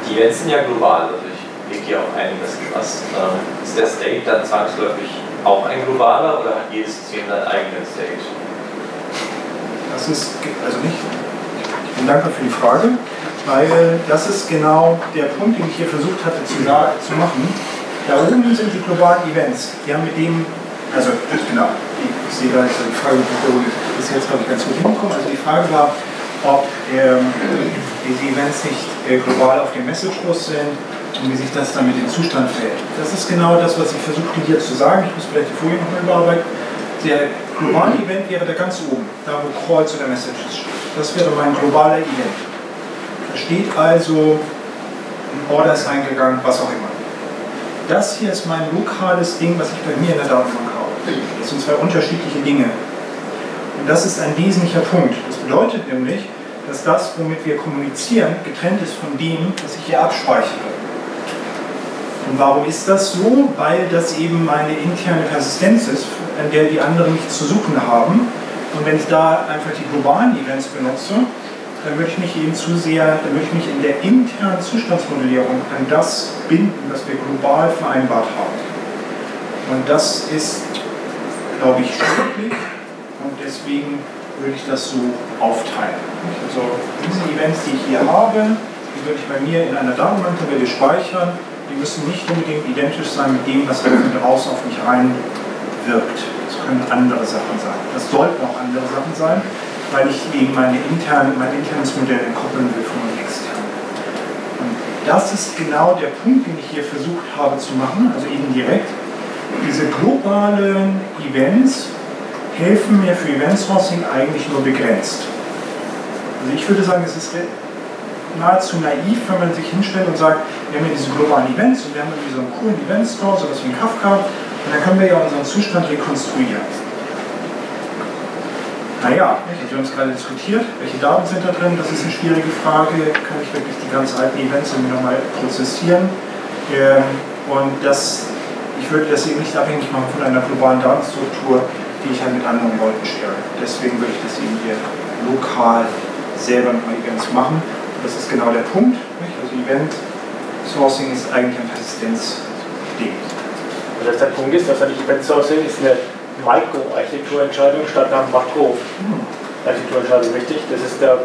die Events sind ja global, also liegt hier auch einiges was. Ähm, ist der State dann zwangsläufig auch ein globaler oder hat jedes System seinen eigenen State? Das ist also nicht. Vielen Dank für die Frage, weil das ist genau der Punkt, den ich hier versucht hatte zu, zu machen. Da oben sind die globalen Events. Die haben mit dem, also genau, ich, ich sehe da jetzt die Frage, die ist jetzt glaube ich ganz gut hingekommen. Also die Frage war, ob ähm, diese Events nicht äh, global auf dem Message-Bus sind und wie sich das dann mit dem Zustand verhält. Das ist genau das, was ich versuchte hier zu sagen. Ich muss vielleicht die Folie nochmal überarbeiten. Der globale Event wäre der ganz oben, da wo Kreuz oder Messages steht. Das wäre mein globaler Event. Da steht also, ein Order ist eingegangen, was auch immer. Das hier ist mein lokales Ding, was ich bei mir in der Datenbank habe. Das sind zwei unterschiedliche Dinge. Und das ist ein wesentlicher Punkt. Das bedeutet nämlich, dass das, womit wir kommunizieren, getrennt ist von dem, was ich hier abspeichere. Und warum ist das so? Weil das eben meine interne Persistenz ist, an der die anderen nichts zu suchen haben. Und wenn ich da einfach die globalen Events benutze, dann würde ich mich eben zu sehr, dann würde ich mich in der internen Zustandsmodellierung an das binden, was wir global vereinbart haben. Und das ist, glaube ich, schwierig und deswegen würde ich das so aufteilen. Also diese Events, die ich hier habe, die würde ich bei mir in einer Datenbanktabelle speichern müssen nicht unbedingt identisch sein mit dem, was von draußen auf mich reinwirkt. Das können andere Sachen sein. Das sollten auch andere Sachen sein, weil ich eben meine interne, mein internes Modell entkoppeln will von dem externen. Und das ist genau der Punkt, den ich hier versucht habe zu machen, also indirekt. Diese globalen Events helfen mir für Event Sourcing eigentlich nur begrenzt. Also ich würde sagen, es ist nahezu naiv, wenn man sich hinstellt und sagt, wir haben hier diese globalen Events und wir haben irgendwie so einen coolen Event-Store, sowas wie ein Kafka, und dann können wir ja unseren Zustand rekonstruieren. Naja, wir haben es gerade diskutiert, welche Daten sind da drin, das ist eine schwierige Frage. Kann ich wirklich die ganz alten Events irgendwie nochmal prozessieren? Ähm, und das, ich würde das eben nicht abhängig machen von einer globalen Datenstruktur, die ich halt mit anderen Leuten share. Deswegen würde ich das eben hier lokal selber nochmal Events machen. Das ist genau der Punkt. Nicht? Also Event Sourcing ist eigentlich ein Persistenzding. Also der Punkt ist, dass eigentlich Event Sourcing ist eine Mikroarchitekturentscheidung statt einer Makroarchitekturentscheidung, richtig? Das ist der.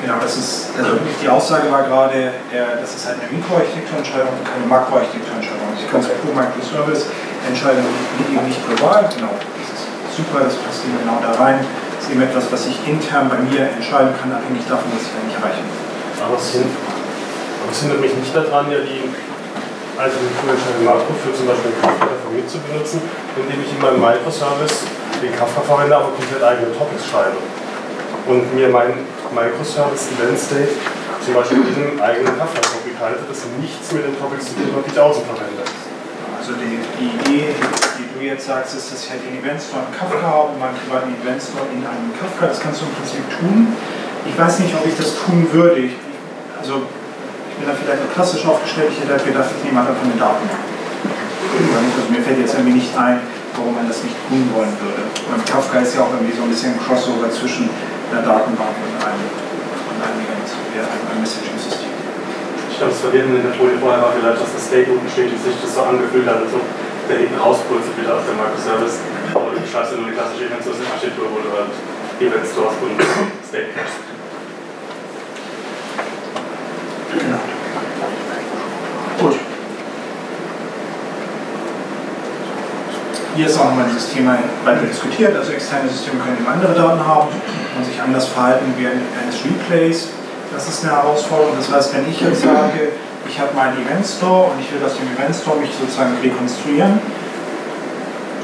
Genau, das ist, also die Aussage war gerade, das ist halt eine Mikroarchitekturentscheidung und keine Makroarchitekturentscheidung. Ich kann es pro Microservice entscheiden, eben nicht global, genau. Das ist super, das passt eben genau da rein. Das ist eben etwas, was ich intern bei mir entscheiden kann, abhängig davon, was ich eigentlich erreichen will. Aber es hindert mich nicht daran, ja die also den Entscheidung Makro für zum Beispiel Kafka von mir zu benutzen, indem ich in meinem Microservice den Kafka verwende, aber komplett eigene Topics schreibe. Und mir mein Microservice Event State zum Beispiel in einem eigenen Kafka-Topic halte, das nichts mit den Topics zu tun hat, die ich außen verwende. Also die, die Idee, die du jetzt sagst, ist, dass ich halt den Event Store in Kafka und meinen privaten Event Store in einem Kafka. Das kannst du im Prinzip tun. Ich weiß nicht, ob ich das tun würde. Also ich bin da vielleicht auch klassisch aufgestellt. Ich hätte halt gedacht, ich nehme einfach den Daten. Also mir fällt jetzt irgendwie nicht ein, warum man das nicht tun wollen würde. Und Kafka ist ja auch irgendwie so ein bisschen ein Crossover zwischen einer Datenbank und einem, und einem, einem Messaging-System. Ich glaube, das Verwirrende in der Folie vorher war vielleicht, dass das unten steht, wie sich das so angefühlt hat, also der hinten rauspulst wieder aus dem Microservice. Aber du schreibst nur die klassische Event-Source-Architektur, wo du halt Event-Stores und State hast. Genau. Gut. Hier ist auch nochmal dieses Thema weiter diskutiert. Also externe Systeme können eben andere Daten haben und sich anders verhalten während eines Replays. Das ist eine Herausforderung. Das heißt, wenn ich jetzt sage, ich habe meinen Event Store und ich will aus dem Event Store mich sozusagen rekonstruieren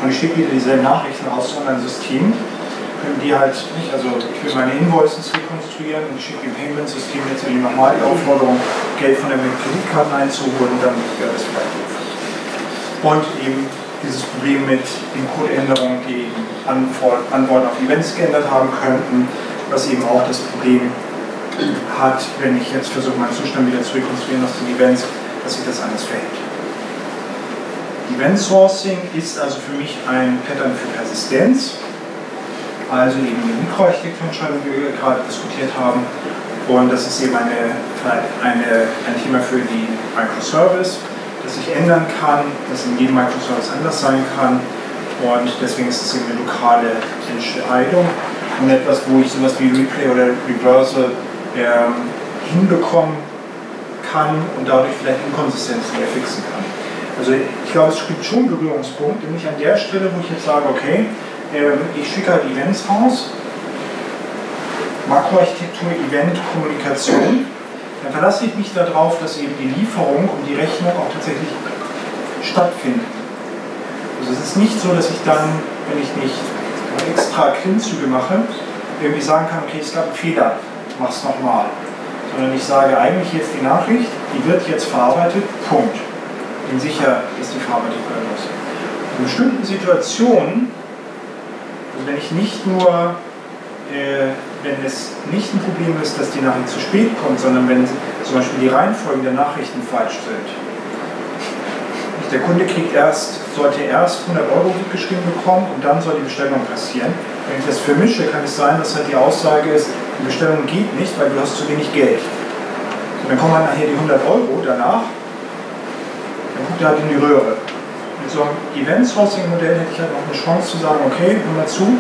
und ich schicke wieder dieselben Nachrichten aus zu anderen Systemen, können die halt nicht, also ich will meine Invoices rekonstruieren und ich schicke dem Payment-System jetzt eben nochmal die Aufforderung, Geld von der Kreditkarten einzuholen dann wäre das vielleicht. Und eben dieses Problem mit den Codeänderungen, die Antworten auf Events geändert haben könnten, was eben auch das Problem hat, wenn ich jetzt versuche, meinen Zustand wieder zu rekonstruieren aus den Events, dass sich das anders verhält. Event Sourcing ist also für mich ein Pattern für Persistenz also eben eine Mikroarchitekturentscheidung, die wir gerade diskutiert haben. Und das ist eben eine, eine, ein Thema für die Microservice, das sich ändern kann, das in jedem Microservice anders sein kann. Und deswegen ist es eben eine lokale Entscheidung und etwas, wo ich sowas wie Replay oder Reversal ähm, hinbekommen kann und dadurch vielleicht Inkonsistenzen fixen kann. Also ich glaube, es gibt schon Berührungspunkte, nämlich an der Stelle, wo ich jetzt sage, okay, ähm, ich schicke halt Events raus, Makroarchitektur, Event, Kommunikation. Dann verlasse ich mich darauf, dass eben die Lieferung und die Rechnung auch tatsächlich stattfinden. Also es ist nicht so, dass ich dann, wenn ich nicht extra Klimmzüge mache, irgendwie sagen kann, okay, es gab einen Fehler, mach's nochmal. Sondern ich sage eigentlich jetzt die Nachricht, die wird jetzt verarbeitet, Punkt. Bin sicher, dass die verarbeitet werden muss. In bestimmten Situationen also wenn ich nicht nur, äh, wenn es nicht ein Problem ist, dass die Nachricht zu spät kommt, sondern wenn zum Beispiel die Reihenfolgen der Nachrichten falsch sind. Der Kunde kriegt erst, sollte erst 100 Euro geschrieben bekommen und dann soll die Bestellung passieren. Wenn ich das vermische, kann es sein, dass halt die Aussage ist, die Bestellung geht nicht, weil du hast zu wenig Geld. So, dann kommen halt nachher die 100 Euro danach, dann guckt er halt in die Röhre mit so einem Event-Sourcing-Modell hätte ich halt auch eine Chance zu sagen, okay, hör mal zu,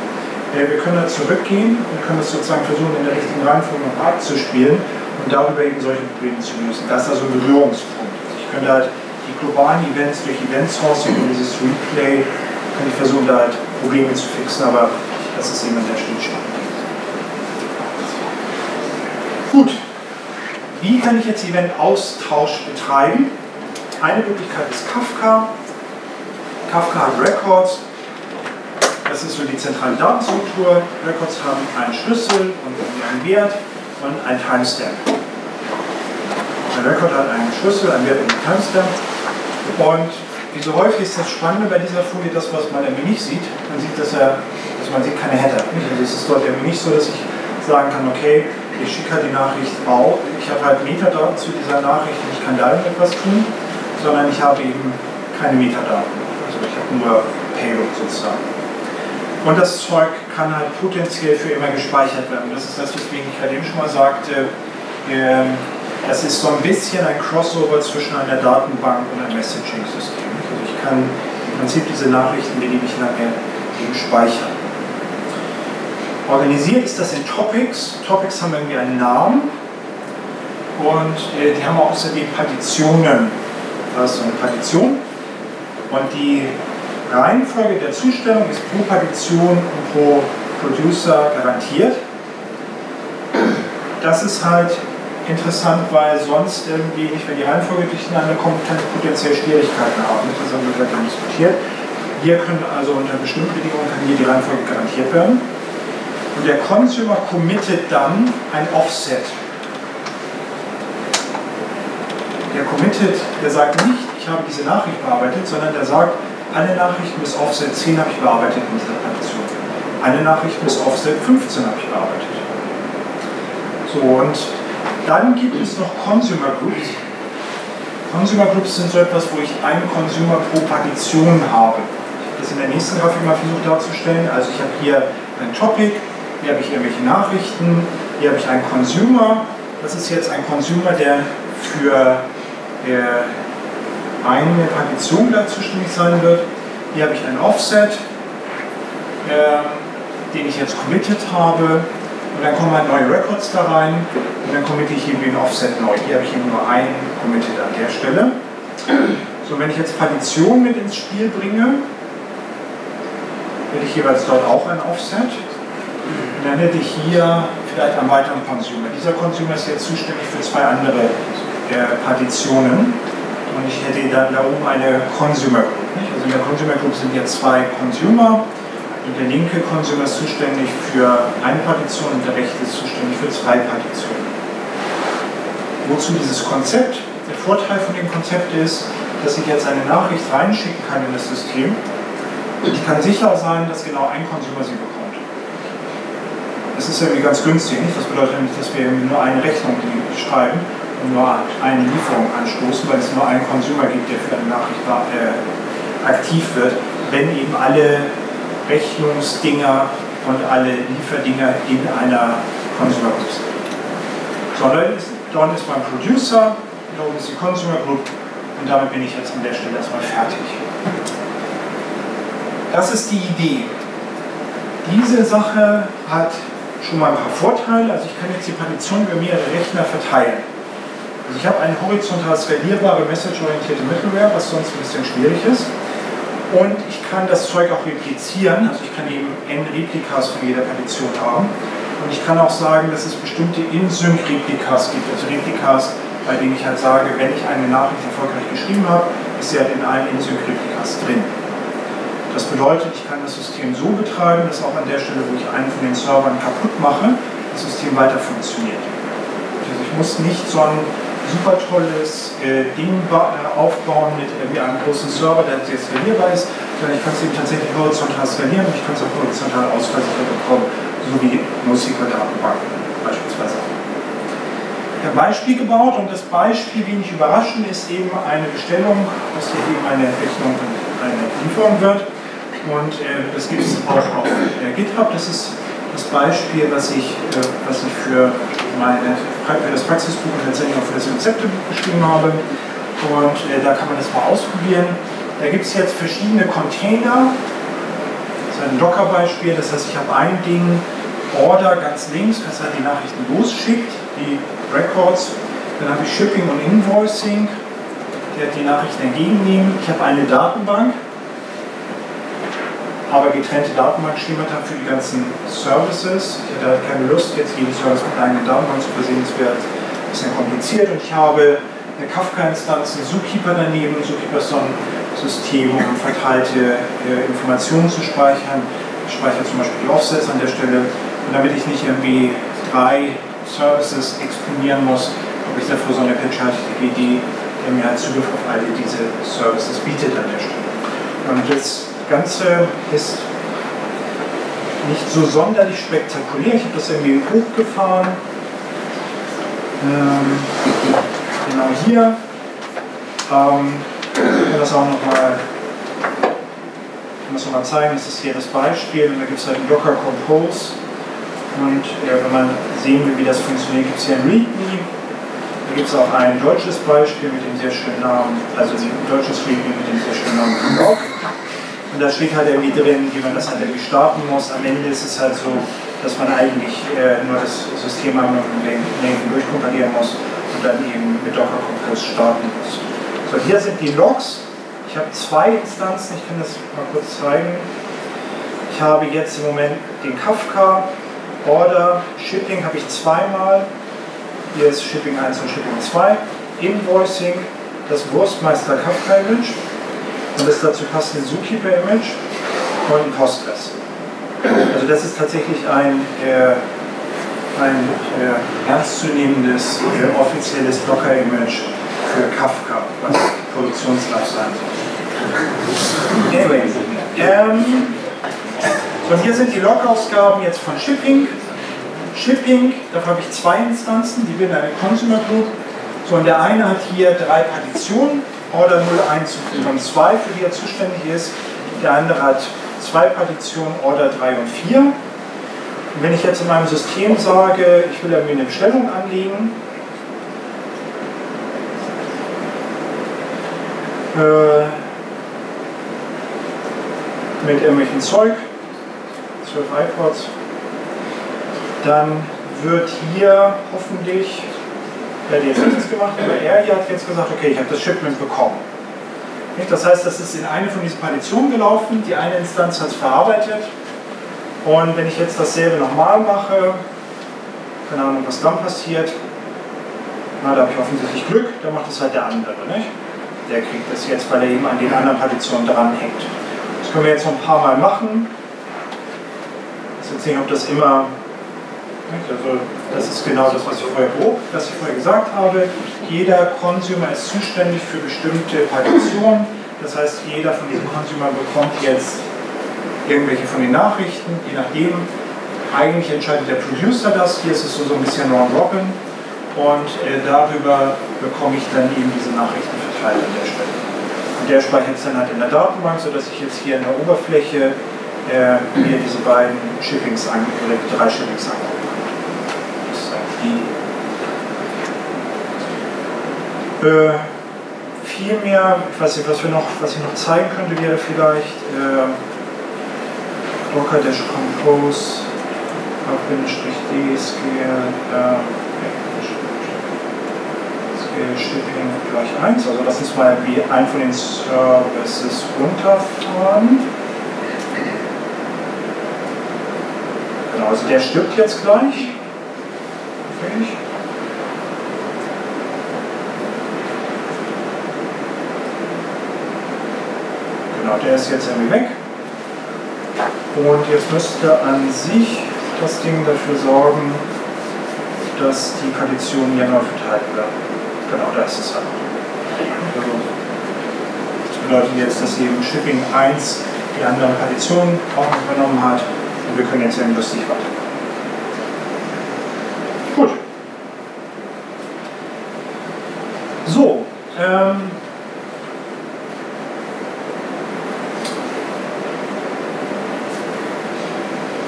äh, wir können da zurückgehen und können das sozusagen versuchen, in der richtigen Reihenfolge noch abzuspielen und darüber eben solche Probleme zu lösen. Das ist also ein Berührungspunkt. Ich könnte halt die globalen Events durch Event-Sourcing und dieses Replay, kann ich versuchen, da halt Probleme zu fixen, aber das ist eben an der Stillstand. Gut. Wie kann ich jetzt Event-Austausch betreiben? Eine Möglichkeit ist Kafka. Kafka hat Records, das ist so die zentrale Datenstruktur. Records haben einen Schlüssel und einen Wert und ein Timestamp. Ein Record hat einen Schlüssel, einen Wert und einen Timestamp. Und wie so häufig ist das Spannende bei dieser Folie, das, was man irgendwie nicht sieht. Man sieht, dass, er, Also man sieht keine Header. Also es ist dort irgendwie nicht so, dass ich sagen kann, okay, ich schicke halt die Nachricht raus, ich habe halt Metadaten zu dieser Nachricht und ich kann da etwas tun, sondern ich habe eben keine Metadaten. Also ich habe nur Payload sozusagen. Und das Zeug kann halt potenziell für immer gespeichert werden. Das ist das, weswegen ich gerade eben schon mal sagte, ähm, das ist so ein bisschen ein Crossover zwischen einer Datenbank und einem Messaging-System. Also ich kann im Prinzip diese Nachrichten beliebig lange eben speichern. Organisiert ist das in Topics. Topics haben irgendwie einen Namen und äh, die haben außerdem Partitionen. Da ist so eine Partition und die Reihenfolge der Zustellung ist pro Partition und pro Producer garantiert. Das ist halt interessant, weil sonst irgendwie nicht, wenn die Reihenfolge durcheinander kommt, ich potenziell Schwierigkeiten haben. Das haben wir gerade diskutiert. Hier können also unter bestimmten Bedingungen kann hier die Reihenfolge garantiert werden. Und der Consumer committet dann ein Offset. Der committet, der sagt nicht, ich habe diese Nachricht bearbeitet, sondern der sagt, alle Nachrichten bis Offset 10 habe ich bearbeitet in dieser Partition. Alle Nachrichten bis Offset 15 habe ich bearbeitet. So, und dann gibt es noch Consumer Groups. Consumer Groups sind so etwas, wo ich einen Consumer pro Partition habe. Ich habe das in der nächsten Grafik mal versucht darzustellen. Also ich habe hier ein Topic, hier habe ich irgendwelche Nachrichten, hier habe ich einen Consumer. Das ist jetzt ein Consumer, der für äh, eine Partition da zuständig sein wird. Hier habe ich ein Offset, äh, den ich jetzt committed habe. Und dann kommen halt neue Records da rein und dann committe ich eben den Offset neu. Hier habe ich eben nur einen committed an der Stelle. So, wenn ich jetzt Partition mit ins Spiel bringe, hätte ich jeweils dort auch ein Offset. Und dann hätte ich hier vielleicht einen weiteren Consumer. Dieser Consumer ist jetzt zuständig für zwei andere äh, Partitionen und ich hätte dann da oben eine Consumer Group. Nicht? Also in der Consumer Group sind jetzt zwei Consumer und der linke Consumer ist zuständig für eine Partition und der rechte ist zuständig für zwei Partitionen. Wozu dieses Konzept? Der Vorteil von dem Konzept ist, dass ich jetzt eine Nachricht reinschicken kann in das System und ich kann sicher sein, dass genau ein Consumer sie bekommt. Das ist irgendwie ganz günstig. Nicht? Das bedeutet nicht, dass wir nur eine Rechnung schreiben, nur eine Lieferung anstoßen, weil es nur einen Consumer gibt, der für eine Nachricht äh, aktiv wird, wenn eben alle Rechnungsdinger und alle Lieferdinger in einer Consumer Group sind. So, dann ist mein Producer, da oben ist die Consumer Group und damit bin ich jetzt an der Stelle erstmal fertig. Das ist die Idee. Diese Sache hat schon mal ein paar Vorteile. Also ich kann jetzt die Partition über mehrere Rechner verteilen. Also ich habe eine horizontal skalierbare message-orientierte Middleware, was sonst ein bisschen schwierig ist. Und ich kann das Zeug auch replizieren, also ich kann eben n Replikas von jeder Partition haben. Und ich kann auch sagen, dass es bestimmte In-Sync-Replikas gibt, also Replikas, bei denen ich halt sage, wenn ich eine Nachricht erfolgreich geschrieben habe, ist sie halt in allen In-Sync-Replikas drin. Das bedeutet, ich kann das System so betreiben, dass auch an der Stelle, wo ich einen von den Servern kaputt mache, das System weiter funktioniert. Also ich muss nicht so ein super tolles äh, Ding aufbauen mit irgendwie einem großen Server, der sehr skalierbar ist, sondern ich kann es eben tatsächlich horizontal skalieren und ich kann es auch horizontal ausversichert bekommen, so wie NoSQL-Datenbanken beispielsweise. Ich habe ein Beispiel gebaut und das Beispiel, wenig überraschend, ist eben eine Bestellung, dass hier eben eine Rechnung und eine Lieferung wird. Und äh, das gibt es auch auf äh, GitHub. Das ist das Beispiel, was ich, äh, was ich für meine, für das Praxisbuch und letztendlich auch für das Rezeptebuch geschrieben habe. Und äh, da kann man das mal ausprobieren. Da gibt es jetzt verschiedene Container. Das ist ein Docker-Beispiel. Das heißt, ich habe ein Ding, Order ganz links, was halt die Nachrichten losschickt, die Records. Dann habe ich Shipping und Invoicing, der die Nachrichten entgegennehmen. Ich habe eine Datenbank, aber getrennte Datenbankschemata für die ganzen Services. Ich hatte halt keine Lust, jetzt jeden Service mit einer Datenbank zu versehen, das wäre ein bisschen kompliziert. Und ich habe eine Kafka-Instanz, einen Zookeeper daneben. Zookeeper ist so ein System, um verteilte äh, Informationen zu speichern. Ich speichere zum Beispiel die Offsets an der Stelle. Und damit ich nicht irgendwie drei Services exponieren muss, habe ich dafür so eine Idee, der mir halt Zugriff auf alle diese Services bietet an der Stelle. Und jetzt Ganze ist nicht so sonderlich spektakulär. Ich habe das irgendwie hochgefahren. Ähm, genau hier. Ähm, ich kann das auch nochmal noch zeigen. Das ist hier das Beispiel. Und da gibt es halt einen Docker Compose. Und äh, wenn man sehen will, wie das funktioniert, gibt es hier ein README. Da gibt es auch ein deutsches Beispiel mit dem sehr schönen Namen, also ein deutsches README mit dem sehr schönen Namen Blog. Und da steht halt irgendwie drin, wie man das halt irgendwie starten muss. Am Ende ist es halt so, dass man eigentlich äh, nur das System einmal durchkompilieren muss und dann eben mit Docker Compose starten muss. So, hier sind die Logs. Ich habe zwei Instanzen, ich kann das mal kurz zeigen. Ich habe jetzt im Moment den Kafka Order, Shipping habe ich zweimal. Hier ist Shipping 1 und Shipping 2. Invoicing, das Wurstmeister Kafka Image und das dazu passende Zookeeper Image und ein Postgres. Also das ist tatsächlich ein, äh, ein äh, ernstzunehmendes äh, offizielles Docker Image für Kafka, was Produktionslife sein soll. Anyway, ähm, so, hier sind die Log-Ausgaben jetzt von Shipping. Shipping, dafür habe ich zwei Instanzen, die bilden eine Consumer Group. So, und der eine hat hier drei Partitionen, Order 01 und 2, für die er zuständig ist. Der andere hat zwei Partitionen, Order 3 und 4. Und wenn ich jetzt in meinem System sage, ich will irgendwie eine Bestellung anlegen, äh, mit irgendwelchen Zeug, 12 iPods. Dann wird hier hoffentlich, er hat jetzt nichts gemacht, aber er hier hat jetzt gesagt, okay, ich habe das Shipment bekommen. Das heißt, das ist in eine von diesen Partitionen gelaufen, die eine Instanz hat es verarbeitet. Und wenn ich jetzt dasselbe nochmal mache, keine Ahnung, was dann passiert, na, da habe ich offensichtlich Glück, dann macht es halt der andere, nicht? Der kriegt das jetzt, weil er eben an den anderen Partitionen dranhängt. Das können wir jetzt noch ein paar Mal machen jetzt sehen, ob das immer, also das ist genau das, was ich vorher was ich vorher gesagt habe. Jeder Consumer ist zuständig für bestimmte Partitionen. Das heißt, jeder von diesen Consumer bekommt jetzt irgendwelche von den Nachrichten, je nachdem. Eigentlich entscheidet der Producer das. Hier ist es so, so ein bisschen Round Robin. Und äh, darüber bekomme ich dann eben diese Nachrichten verteilt an der Stelle. Und der speichert es dann halt in der Datenbank, sodass ich jetzt hier in der Oberfläche äh, mir diese beiden Shippings an, die drei Shippings angucken. Die. Äh, viel mehr, ich weiß nicht, was, wir noch, was ich noch zeigen könnte, wäre vielleicht äh, Docker Dash Compose, D, Scale, Scale Shipping gleich 1. Also lass uns mal wie ein von den Services runterfahren. Genau, also der stirbt jetzt gleich. Zufällig. Genau, der ist jetzt irgendwie weg. Und jetzt müsste an sich das Ding dafür sorgen, dass die Partitionen hier neu verteilt werden. Genau, da ist es halt. Also, das bedeutet jetzt, dass eben Shipping 1 die anderen Partitionen auch übernommen hat und wir können jetzt ja lustig weitermachen. Gut. So. Ähm,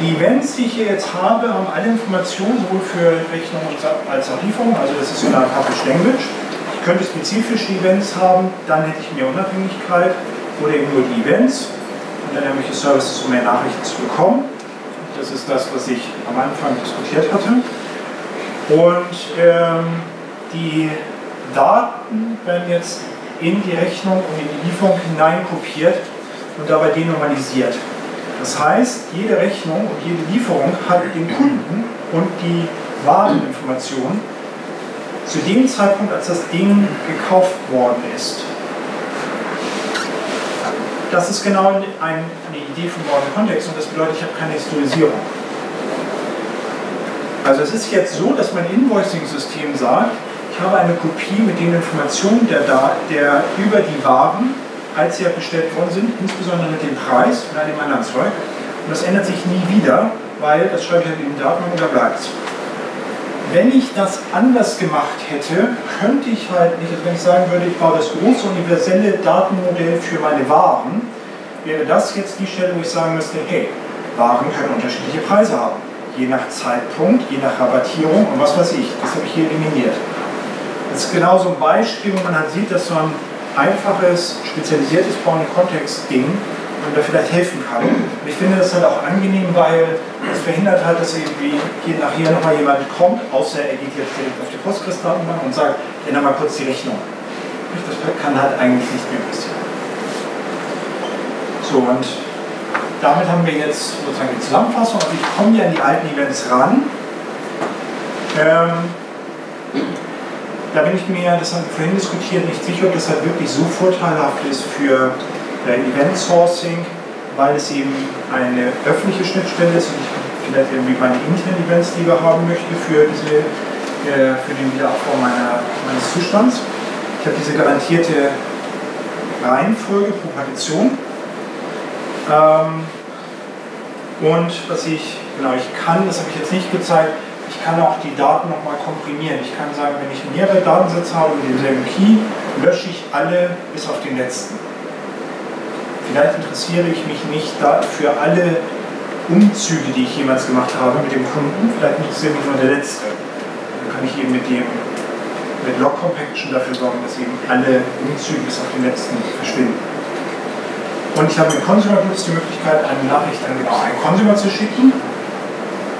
Die Events, die ich hier jetzt habe, haben alle Informationen sowohl für Rechnung als auch Lieferung. Also das ist so eine Published Language. Ich könnte spezifische Events haben, dann hätte ich mehr Unabhängigkeit oder eben nur die Events und dann irgendwelche Services, um mehr Nachrichten zu bekommen. Das ist das, was ich am Anfang diskutiert hatte. Und ähm, die Daten werden jetzt in die Rechnung und in die Lieferung hineinkopiert und dabei denormalisiert. Das heißt, jede Rechnung und jede Lieferung hat den Kunden und die Wareninformation zu dem Zeitpunkt, als das Ding gekauft worden ist. Das ist genau eine Idee vom Modern Kontext und das bedeutet, ich habe keine Historisierung. Also es ist jetzt so, dass mein Invoicing-System sagt, ich habe eine Kopie mit den Informationen der, der über die Waren, als sie bestellt worden sind, insbesondere mit dem Preis und all dem anderen Zeug. Und das ändert sich nie wieder, weil das schreibe ich halt in den Daten und da bleibt es. Wenn ich das anders gemacht hätte, könnte ich halt nicht, also wenn ich sagen würde, ich baue das große universelle Datenmodell für meine Waren, wäre das jetzt die Stelle, wo ich sagen müsste, hey, Waren können unterschiedliche Preise haben. Je nach Zeitpunkt, je nach Rabattierung und was weiß ich. Das habe ich hier eliminiert. Das ist genau so ein Beispiel, wo man halt sieht, dass so ein einfaches, spezialisiertes Bauen-Kontext-Ding und da vielleicht helfen kann. Und ich finde das halt auch angenehm, weil es verhindert halt, dass irgendwie hier nachher nochmal jemand kommt, außer er geht jetzt direkt auf die Postgres-Datenbank und sagt, ändere mal kurz die Rechnung. Das kann halt eigentlich nicht mehr passieren. So, und damit haben wir jetzt sozusagen die Zusammenfassung. Also ich komme ja an die alten Events ran. Ähm, da bin ich mir, das haben wir vorhin diskutiert, nicht sicher, ob das halt wirklich so vorteilhaft ist für äh, Event Sourcing, weil es eben eine öffentliche Schnittstelle ist und ich vielleicht irgendwie meine internen Events lieber haben möchte für, diese, äh, für den Wiederaufbau meiner, meines Zustands. Ich habe diese garantierte Reihenfolge pro Partition. Ähm, und was ich, genau, ich kann, das habe ich jetzt nicht gezeigt, ich kann auch die Daten nochmal komprimieren. Ich kann sagen, wenn ich mehrere Datensätze habe mit demselben Key, lösche ich alle bis auf den letzten. Vielleicht interessiere ich mich nicht für alle Umzüge, die ich jemals gemacht habe mit dem Kunden. Vielleicht interessiert mich nur der letzte. Dann kann ich eben mit dem mit Log Compaction dafür sorgen, dass eben alle Umzüge bis auf den letzten verschwinden. Und ich habe mit Consumer Groups die Möglichkeit, eine Nachricht an einen Consumer zu schicken.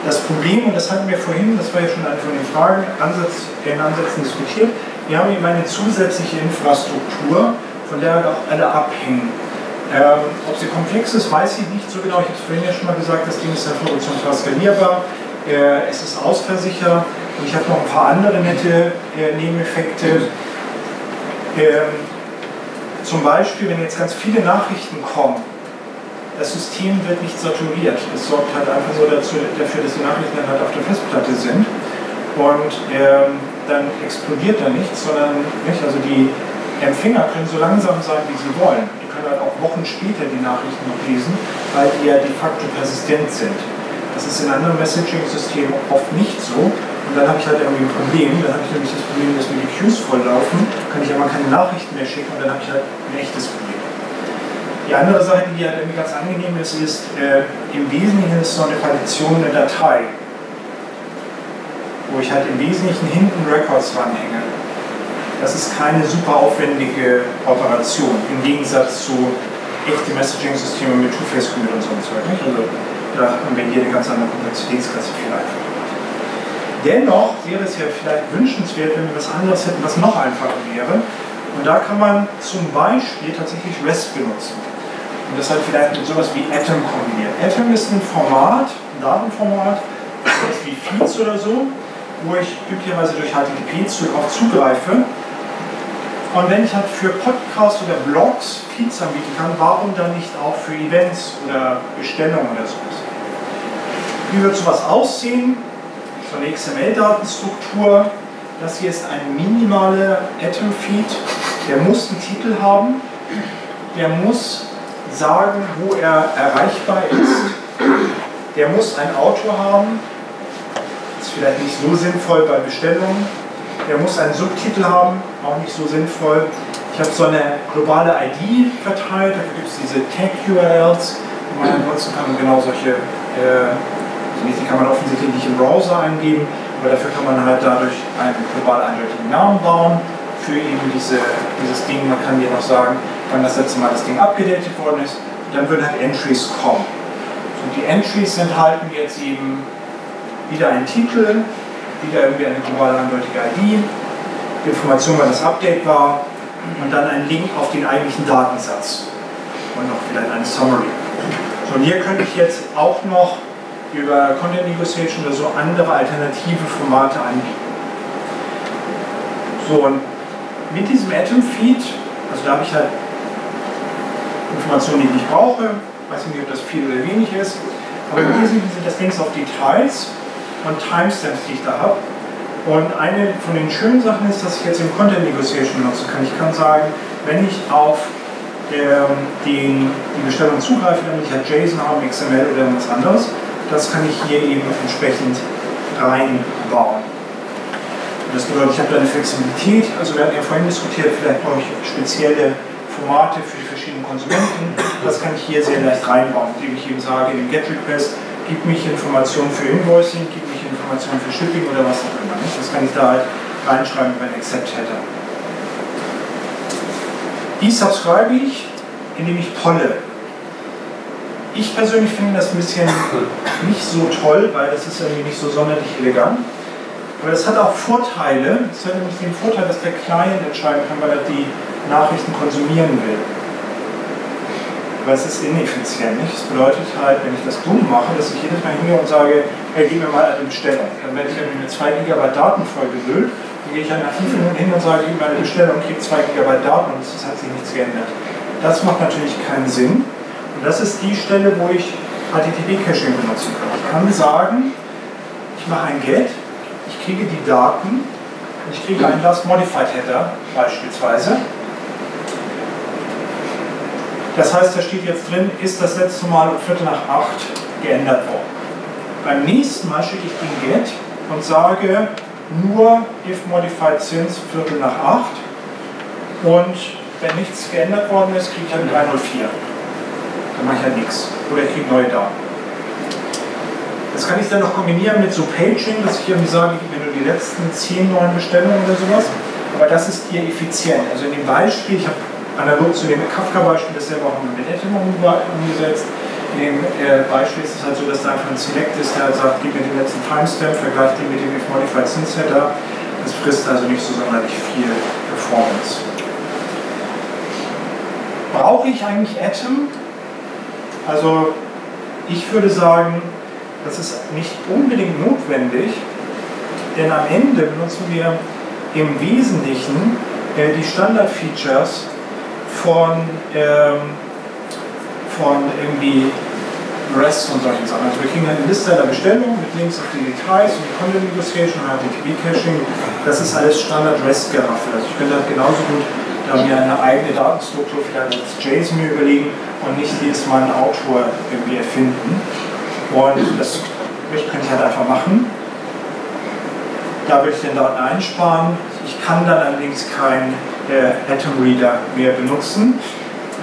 Das Problem, und das hatten wir vorhin, das war ja schon eine von den Fragen, Ansatz, in Ansätzen diskutiert, wir haben eben eine zusätzliche Infrastruktur, von der halt auch alle abhängen. Ähm, ob sie komplex ist, weiß ich nicht so genau. Ich habe es vorhin ja schon mal gesagt, das Ding ist ja produktionsbar skalierbar. Äh, es ist ausversichert und ich habe noch ein paar andere nette äh, Nebeneffekte. Ähm, zum Beispiel, wenn jetzt ganz viele Nachrichten kommen, das System wird nicht saturiert. Das sorgt halt einfach so dazu, dafür, dass die Nachrichten dann halt auf der Festplatte sind. Und ähm, dann explodiert da nichts, sondern nicht, also die Empfänger können so langsam sein, wie sie wollen können halt auch Wochen später die Nachrichten noch lesen, weil die ja de facto persistent sind. Das ist in anderen Messaging-Systemen oft nicht so. Und dann habe ich halt irgendwie ein Problem. Dann habe ich nämlich das Problem, dass mir die Queues volllaufen, kann ich aber keine Nachrichten mehr schicken und dann habe ich halt ein echtes Problem. Die andere Seite, die halt irgendwie ganz angenehm ist, ist, äh, im Wesentlichen ist so eine Partition eine Datei, wo ich halt im Wesentlichen hinten Records ranhänge. Das ist keine super aufwendige Operation im Gegensatz zu echten Messaging-Systemen mit Two-Face-Commit und so ein Zeug. Also da haben wir hier eine ganz andere Komplexitätsklasse viel einfacher. Dennoch wäre es ja vielleicht wünschenswert, wenn wir was anderes hätten, was noch einfacher wäre. Und da kann man zum Beispiel tatsächlich REST benutzen. Und das halt vielleicht mit sowas wie Atom kombinieren. Atom ist ein Format, ein Datenformat, sowas wie Feeds oder so, wo ich üblicherweise durch HTTP darauf zugreife und wenn ich halt für Podcasts oder Blogs Feeds anbieten kann, warum dann nicht auch für Events oder Bestellungen oder sowas? Wie wird sowas aussehen? So eine XML-Datenstruktur. Das hier ist ein minimaler Atom-Feed. Der muss einen Titel haben. Der muss sagen, wo er erreichbar ist. Der muss einen Autor haben. Ist vielleicht nicht so sinnvoll bei Bestellungen der muss einen Subtitel haben, auch nicht so sinnvoll. Ich habe so eine globale ID verteilt, dafür gibt es diese Tag-URLs, man nutzen kann, um genau solche, äh, die kann man offensichtlich nicht im Browser eingeben, aber dafür kann man halt dadurch einen global eindeutigen Namen bauen für eben diese, dieses Ding. Man kann hier noch sagen, wann das letzte Mal das Ding abgedatet worden ist. Dann würden halt Entries kommen. Und die Entries enthalten jetzt eben wieder einen Titel, wieder irgendwie eine global eindeutige ID, Information, wann das Update war und dann ein Link auf den eigentlichen Datensatz und noch vielleicht eine Summary. So, und hier könnte ich jetzt auch noch über Content Negotiation oder so andere alternative Formate anbieten. So, und mit diesem Atom-Feed, also da habe ich halt Informationen, die ich nicht brauche, weiß nicht, ob das viel oder wenig ist, aber im Wesentlichen sind das Links auf Details und Timestamps, die ich da habe. Und eine von den schönen Sachen ist, dass ich jetzt im Content Negotiation nutzen kann. Ich kann sagen, wenn ich auf ähm, den, die Bestellung zugreife, damit ich halt JSON habe, XML oder irgendwas anderes. Das kann ich hier eben entsprechend reinbauen. Das bedeutet, ich habe da eine Flexibilität. Also wir hatten ja vorhin diskutiert, vielleicht brauche ich spezielle Formate für die verschiedenen Konsumenten. Das kann ich hier sehr leicht reinbauen, indem ich eben sage, im GET-Request gib mich Informationen für Invoicing, gib mich Informationen für Shipping oder was auch immer. Das kann ich da halt reinschreiben über ein Accept-Header. Die subscribe ich, indem ich polle. Ich persönlich finde das ein bisschen nicht so toll, weil das ist irgendwie nicht so sonderlich elegant. Aber das hat auch Vorteile. Es hat nämlich den Vorteil, dass der Client entscheiden kann, weil er die Nachrichten konsumieren will. Aber es ist ineffizient. Nicht? Das bedeutet halt, wenn ich das dumm mache, dass ich jedes Mal hingehe und sage, hey, gib mir mal eine Bestellung. Dann werde ich irgendwie mit 2 GB Daten vollgewühlt dann gehe ich halt nach 5 Minuten hin und sage, gib meine Bestellung, kriege 2 GB Daten und es hat sich nichts geändert. Das macht natürlich keinen Sinn. Und das ist die Stelle, wo ich HTTP-Caching benutzen kann. Ich kann sagen, ich mache ein GET, ich kriege die Daten ich kriege einen Last Modified Header beispielsweise. Das heißt, da steht jetzt drin, ist das letzte Mal um Viertel nach acht geändert worden. Beim nächsten Mal schicke ich den GET und sage, nur if modified since Viertel nach 8 und wenn nichts geändert worden ist, kriege ich halt 304. Dann mache ich halt nichts. Oder ich kriege neue Daten. Das kann ich dann noch kombinieren mit so Paging, dass ich irgendwie sage, gib mir nur die letzten 10 neuen Bestellungen oder sowas. Aber das ist hier effizient. Also in dem Beispiel, ich habe analog zu dem Kafka-Beispiel das selber auch mit Etymon umgesetzt, in dem äh, Beispiel ist es halt so, dass da einfach ein Select ist, der sagt, gib mir den letzten Timestamp, vergleicht den mit dem if modified header. Das frisst also nicht so sonderlich viel Performance. Brauche ich eigentlich Atom? Also ich würde sagen, das ist nicht unbedingt notwendig, denn am Ende benutzen wir im Wesentlichen äh, die Standard-Features von ähm, von irgendwie REST und solchen Sachen. Also wir kriegen eine Liste der Bestellungen mit Links auf die Details und die Content Negotiation und HTTP-Caching. Das ist alles Standard REST-Geraffel. Also ich könnte halt genauso gut da mir eine eigene Datenstruktur vielleicht als JSON überlegen und nicht jedes Mal einen Autor irgendwie erfinden. Und das könnte ich halt einfach machen. Da würde ich den Daten einsparen. Ich kann dann allerdings keinen äh, Atom Reader mehr benutzen.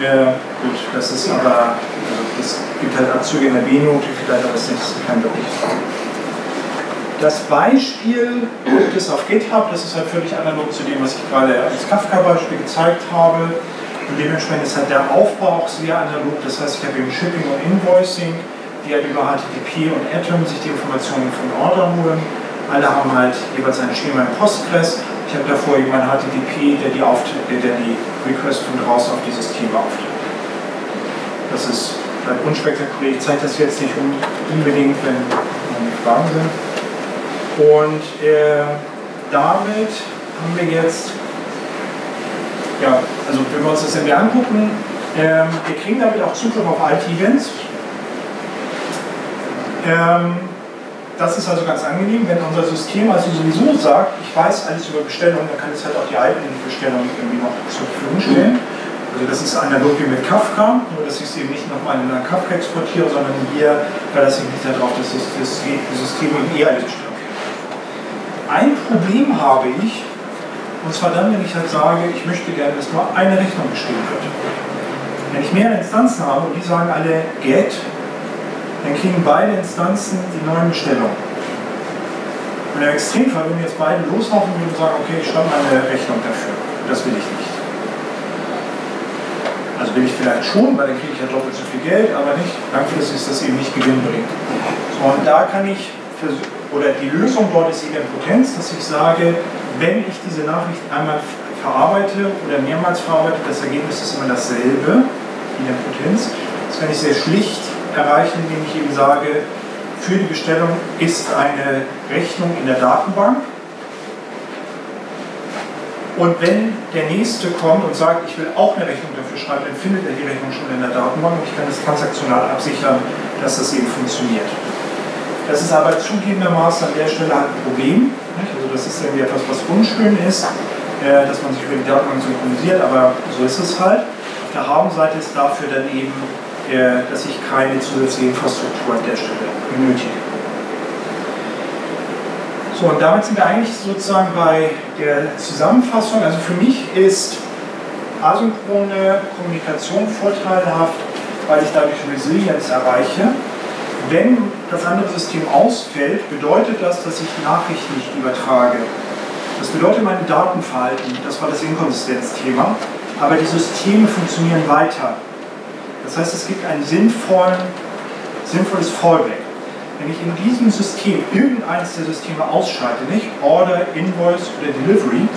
Ja, gut, das ist aber, also es gibt halt Abzüge in der B-Note, vielleicht, aber das ist kein wirkliches Das Beispiel gibt es auf GitHub, das ist halt völlig analog zu dem, was ich gerade als Kafka-Beispiel gezeigt habe. Und dementsprechend ist halt der Aufbau auch sehr analog, das heißt, ich habe eben Shipping und Invoicing, die halt über HTTP und Atom sich die Informationen von Order holen. Alle haben halt jeweils ein Schema im Postgres ich habe davor eben ein HTTP, der die, der die Request von draußen auf dieses System aufträgt. Das ist halt unspektakulär. Ich zeige das jetzt nicht unbedingt, wenn Fragen sind. Und äh, damit haben wir jetzt, ja, also wenn wir uns das irgendwie angucken, äh, wir kriegen damit auch Zugriff auf alte Events. Ähm, das ist also ganz angenehm, wenn unser System also sowieso sagt, ich weiß alles über Bestellungen, dann kann es halt auch die alten Bestellungen irgendwie noch zur Verfügung stellen. Also das ist analog wie mit Kafka, nur dass ich es eben nicht nochmal in einer Kafka exportiere, sondern hier verlasse ich mich darauf, dass das System eben eh alle Bestellungen kennt. Ein Problem habe ich, und zwar dann, wenn ich halt sage, ich möchte gerne, dass nur eine Rechnung geschrieben wird. Wenn ich mehrere Instanzen habe und die sagen alle get, dann kriegen beide Instanzen die neuen Bestellungen. Und im Extremfall würden jetzt beide loslaufen und sagen, okay, ich schreibe mal eine Rechnung dafür. Das will ich nicht. Also will ich vielleicht schon, weil dann kriege ich ja doppelt so viel Geld, aber nicht, langfristig ist das eben nicht gewinnbringend. So, und da kann ich, oder die Lösung dort ist Idempotenz, dass ich sage, wenn ich diese Nachricht einmal verarbeite oder mehrmals verarbeite, das Ergebnis ist immer dasselbe, Idempotenz. Das kann ich sehr schlicht erreichen, indem ich eben sage, für die Bestellung ist eine Rechnung in der Datenbank. Und wenn der Nächste kommt und sagt, ich will auch eine Rechnung dafür schreiben, dann findet er die Rechnung schon in der Datenbank und ich kann das transaktional absichern, dass das eben funktioniert. Das ist aber zugegebenermaßen an der Stelle halt ein Problem. Also das ist irgendwie etwas, was unschön ist. äh, dass man sich über die Datenbank synchronisiert, aber so ist es halt. Auf der Habenseite ist dafür dann eben, äh, dass ich keine zusätzliche Infrastruktur an der Stelle benötige. So, und damit sind wir eigentlich sozusagen bei der Zusammenfassung. Also für mich ist asynchrone Kommunikation vorteilhaft, weil ich dadurch Resilienz erreiche. Wenn das andere System ausfällt, bedeutet das, dass ich Nachrichten nicht übertrage. Das bedeutet, meine Daten verhalten, das war das Inkonsistenzthema, aber die Systeme funktionieren weiter. Das heißt, es gibt ein sinnvolles Fallback. Wenn ich in diesem System irgendeines der Systeme ausschalte, nicht Order, Invoice oder Delivery,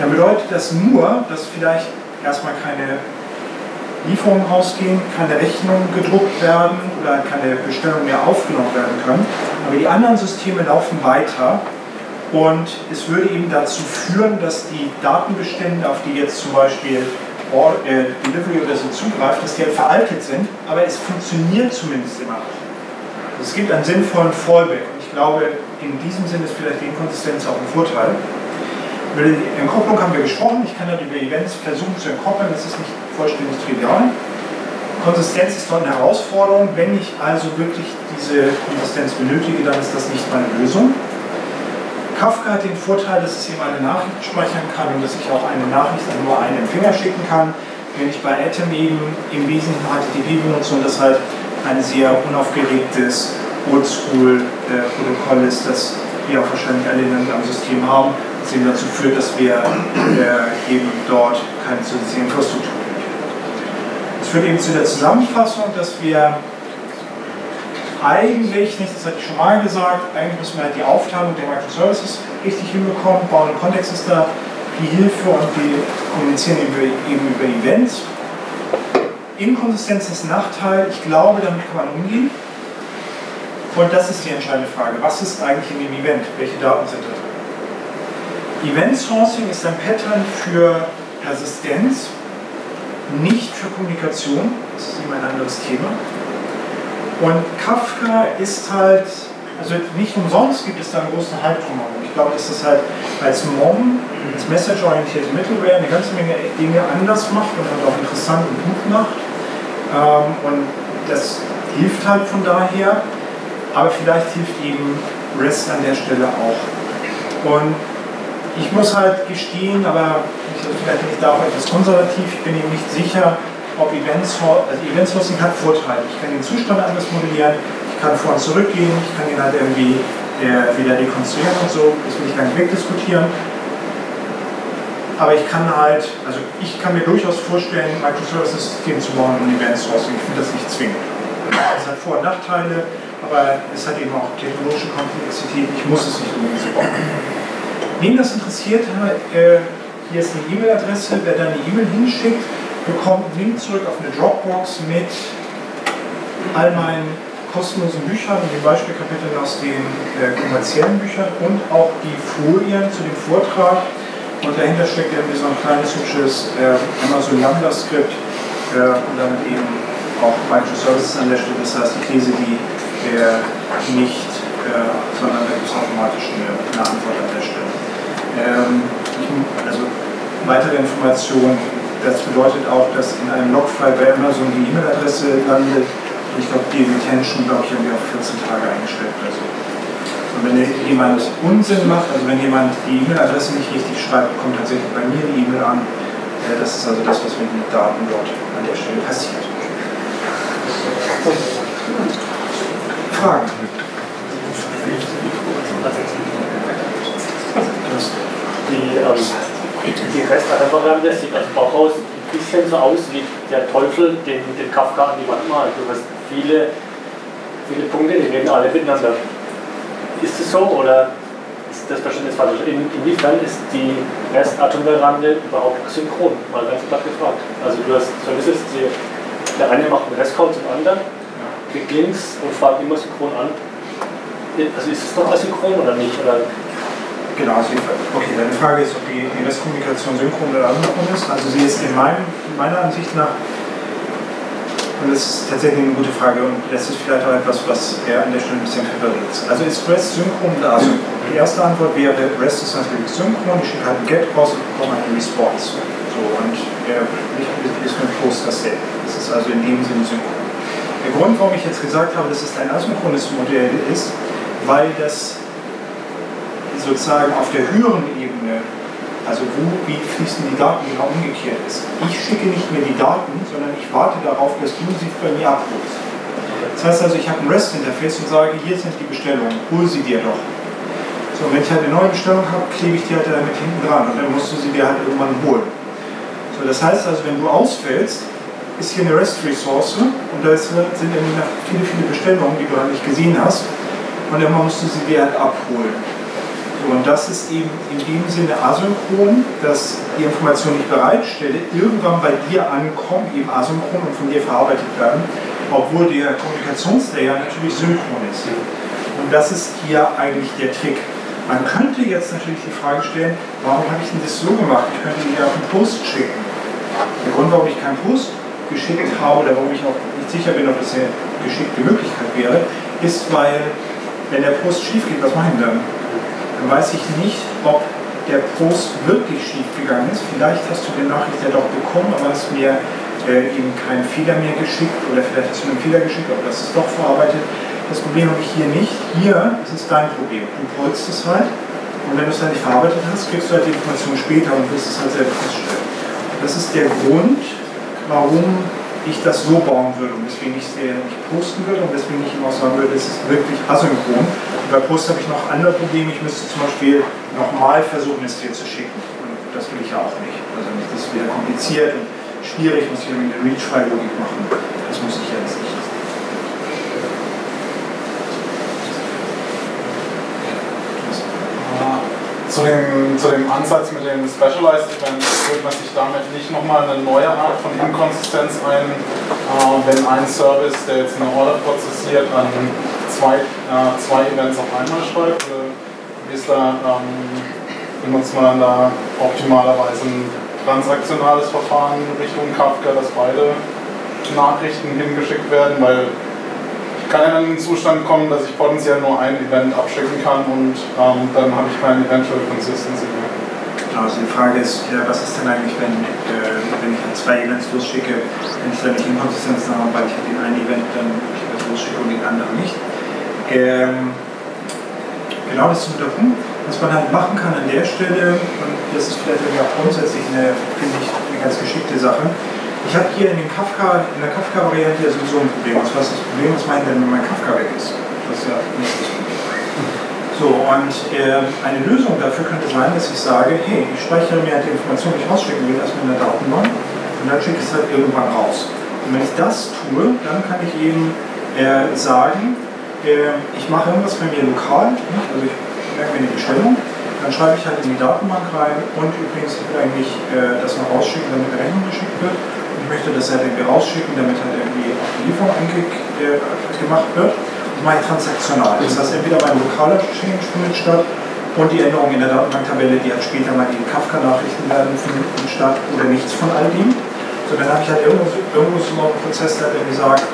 dann bedeutet das nur, dass vielleicht erstmal keine Lieferungen rausgehen, keine Rechnungen gedruckt werden oder keine Bestellungen mehr aufgenommen werden können. Aber die anderen Systeme laufen weiter und es würde eben dazu führen, dass die Datenbestände, auf die jetzt zum Beispiel Delivery oder so zugreift, dass die halt veraltet sind, aber es funktioniert zumindest immer es gibt einen sinnvollen Fallback ich glaube, in diesem Sinne ist vielleicht die Inkonsistenz auch ein Vorteil. Über die Entkopplung haben wir gesprochen. Ich kann dann über Events versuchen zu entkoppeln. Das ist nicht vollständig trivial. Konsistenz ist dort eine Herausforderung. Wenn ich also wirklich diese Konsistenz benötige, dann ist das nicht meine Lösung. Kafka hat den Vorteil, dass es eben eine Nachricht speichern kann und dass ich auch eine Nachricht an nur einen Empfänger schicken kann. Wenn ich bei Atom eben im Wesentlichen HTTP benutze und das halt ein sehr unaufgeregtes Oldschool-Protokoll ist, das wir auch wahrscheinlich alle in einem System haben, was eben dazu führt, dass wir äh, eben dort keine zusätzliche Infrastruktur haben. Das führt eben zu der Zusammenfassung, dass wir eigentlich, nicht, das hatte ich schon mal gesagt, eigentlich müssen wir die Aufteilung der Microservices richtig hinbekommen, bauen einen Kontext ist da die Hilfe und wir kommunizieren eben über Events. Inkonsistenz ist ein Nachteil, ich glaube, damit kann man umgehen. Und das ist die entscheidende Frage. Was ist eigentlich in dem Event? Welche Daten sind da drin? Event Sourcing ist ein Pattern für Persistenz, nicht für Kommunikation. Das ist immer ein anderes Thema. Und Kafka ist halt, also nicht umsonst gibt es da einen großen Hype drumherum. Ich glaube, dass das halt als MOM, als Message-orientierte Middleware, eine ganze Menge Dinge anders macht und halt auch interessant und gut macht. Ähm, und das hilft halt von daher, aber vielleicht hilft eben REST an der Stelle auch. Und ich muss halt gestehen, aber also vielleicht bin ich da auch etwas konservativ, ich bin eben nicht sicher, ob Events, also Event Sourcing hat Vorteile. Ich kann den Zustand anders modellieren, ich kann vor und zurück gehen, ich kann ihn halt irgendwie äh, wieder rekonstruieren und so, das will ich gar nicht wegdiskutieren. Aber ich kann halt, also ich kann mir durchaus vorstellen, Microservices-System zu bauen und Event Sourcing. Ich finde das nicht zwingend. Es hat Vor- und Nachteile, aber es hat eben auch technologische Komplexität. Ich muss es nicht unbedingt so bauen. Wen das interessiert, äh, hier ist eine E-Mail-Adresse. Wer da eine E-Mail hinschickt, bekommt einen Link zurück auf eine Dropbox mit all meinen kostenlosen Büchern und den Beispielkapiteln aus den äh, kommerziellen Büchern und auch die Folien zu dem Vortrag. Und dahinter steckt irgendwie so ein kleines, hübsches äh, Amazon Lambda-Skript äh, und damit eben auch Microservices an der Stelle. Das heißt, ich lese die äh, nicht, äh, sondern da gibt es automatisch eine, eine Antwort an der Stelle. Ähm, also weitere Informationen, das bedeutet auch, dass in einem Logfile bei Amazon die E-Mail-Adresse landet. Ich glaube, die Retention, glaube ich, irgendwie auf 14 Tage eingestellt oder so. Und wenn jemand Unsinn macht, also wenn jemand die E-Mail-Adresse nicht richtig schreibt, kommt tatsächlich bei mir die E-Mail an. Das ist also das, was mit den Daten dort an der Stelle passiert. Fragen? die, ähm, die Restreferenz sieht als Bauhaus ein bisschen so aus wie der Teufel, den, den Kafka an die Wand malt. Du hast viele, viele Punkte, die reden alle miteinander. Ist es so oder ist das Verständnis falsch? In, inwiefern ist die Rest-Atomverande überhaupt synchron? Mal ganz platt gefragt. Also du hast Services, die, der eine macht einen Restcode zum anderen, klickt links und fragt immer synchron an. Also ist es noch asynchron oder nicht? Oder Genau, also okay, deine Frage ist, ob die, Restkommunikation synchron oder asynchron ist. Also sie ist in, meinem, meiner Ansicht nach Und das ist tatsächlich eine gute Frage und das ist vielleicht auch etwas, was er an der Stelle ein bisschen verwirrt ist. Also ist REST synchron oder asynchron? Die erste Antwort wäre, REST ist natürlich synchron, ich schicke halt ein Get raus und bekomme eine Response. So, und er ist mit Post dasselbe. Das ist also in dem Sinne synchron. Der Grund, warum ich jetzt gesagt habe, dass es ein asynchrones Modell ist, weil das sozusagen auf der höheren Ebene also wo, wie fließen die Daten genau umgekehrt ist. Ich schicke nicht mehr die Daten, sondern ich warte darauf, dass du sie bei mir abholst. Das heißt also, ich habe ein REST-Interface und sage, hier sind die Bestellungen, hol sie dir doch. So, wenn ich halt eine neue Bestellung habe, klebe ich die halt damit hinten dran und dann musst du sie dir halt irgendwann holen. So, das heißt also, wenn du ausfällst, ist hier eine REST-Ressource und da sind irgendwie noch viele, viele Bestellungen, die du halt nicht gesehen hast und dann musst du sie dir halt abholen. Und das ist eben in dem Sinne asynchron, dass die Information, die ich bereitstelle, irgendwann bei dir ankommt, eben asynchron und von dir verarbeitet werden, obwohl der Kommunikationslayer natürlich synchron ist. Und das ist hier eigentlich der Trick. Man könnte jetzt natürlich die Frage stellen, warum habe ich denn das so gemacht? Ich könnte dir auch einen Post schicken. Der Grund, warum ich keinen Post geschickt habe oder warum ich auch nicht sicher bin, ob das eine geschickte Möglichkeit wäre, ist, weil wenn der Post schief geht, was mache ich dann? Dann weiß ich nicht, ob der Post wirklich schief gegangen ist. Vielleicht hast du die Nachricht ja doch bekommen, aber hast mir äh, eben keinen Fehler mehr geschickt oder vielleicht hast du mir einen Fehler geschickt, aber das ist doch verarbeitet. Das Problem habe ich hier nicht. Hier ist es dein Problem. Du holst es halt und wenn du es halt nicht verarbeitet hast, kriegst du halt die Information später und wirst es halt selber feststellen. Das ist der Grund, warum ich das so bauen würde und deswegen ich es nicht posten würde und deswegen ich auch sagen würde, es ist wirklich asynchron. Und bei Post habe ich noch andere Probleme. Ich müsste zum Beispiel nochmal versuchen, es dir zu schicken. Und das will ich ja auch nicht. Also das wieder kompliziert und schwierig, muss ich mit der Reach-File-Logik machen. Das muss ich jetzt nicht. Zu dem, zu dem Ansatz mit dem Specialized Event führt man sich damit nicht nochmal eine neue Art von Inkonsistenz ein, äh, wenn ein Service, der jetzt eine Order prozessiert, an zwei, äh, zwei Events auf einmal schreibt? Oder wie ist da, ähm, benutzt man da optimalerweise ein transaktionales Verfahren Richtung Kafka, dass beide Nachrichten hingeschickt werden? Weil kann ja dann in den Zustand kommen, dass ich potenziell nur ein Event abschicken kann und ähm, dann habe ich keine Eventual Consistency mehr. Genau, also die Frage ist, ja, was ist denn eigentlich, wenn, äh, wenn ich halt zwei Events losschicke, wenn ich dann nicht Inkonsistenzen habe, weil ich halt den einen Event dann losschicke und den anderen nicht. Ähm, genau das ist ein guter Punkt. Was man halt machen kann an der Stelle, und das ist vielleicht auch grundsätzlich eine, finde ich, eine ganz geschickte Sache, ich habe hier in, Kafka, in der Kafka-Variante ja sowieso ein Problem. Was ist das Problem? Was meint denn, wenn mein Kafka weg ist? Das ist ja nicht das Problem. So, und äh, eine Lösung dafür könnte sein, dass ich sage, hey, ich speichere mir halt die Information, die ich rausschicken will, erstmal in der Datenbank und dann schicke ich es halt irgendwann raus. Und wenn ich das tue, dann kann ich eben äh, sagen, äh, ich mache irgendwas bei mir lokal, nicht? also ich merke mir eine Bestellung, dann schreibe ich halt in die Datenbank rein und übrigens ich will eigentlich äh, das noch rausschicken, damit eine Rechnung geschickt wird möchte das halt irgendwie rausschicken, damit halt irgendwie auch die Lieferung äh, gemacht wird. Das mache ich transaktional. Das heißt, entweder mein lokaler Change findet statt und die Änderung in der Datenbanktabelle, die hat später mal die Kafka-Nachrichten werden finden statt oder nichts von all dem. So, dann habe ich halt irgendwo, irgendwo so einen Prozess, der irgendwie sagt,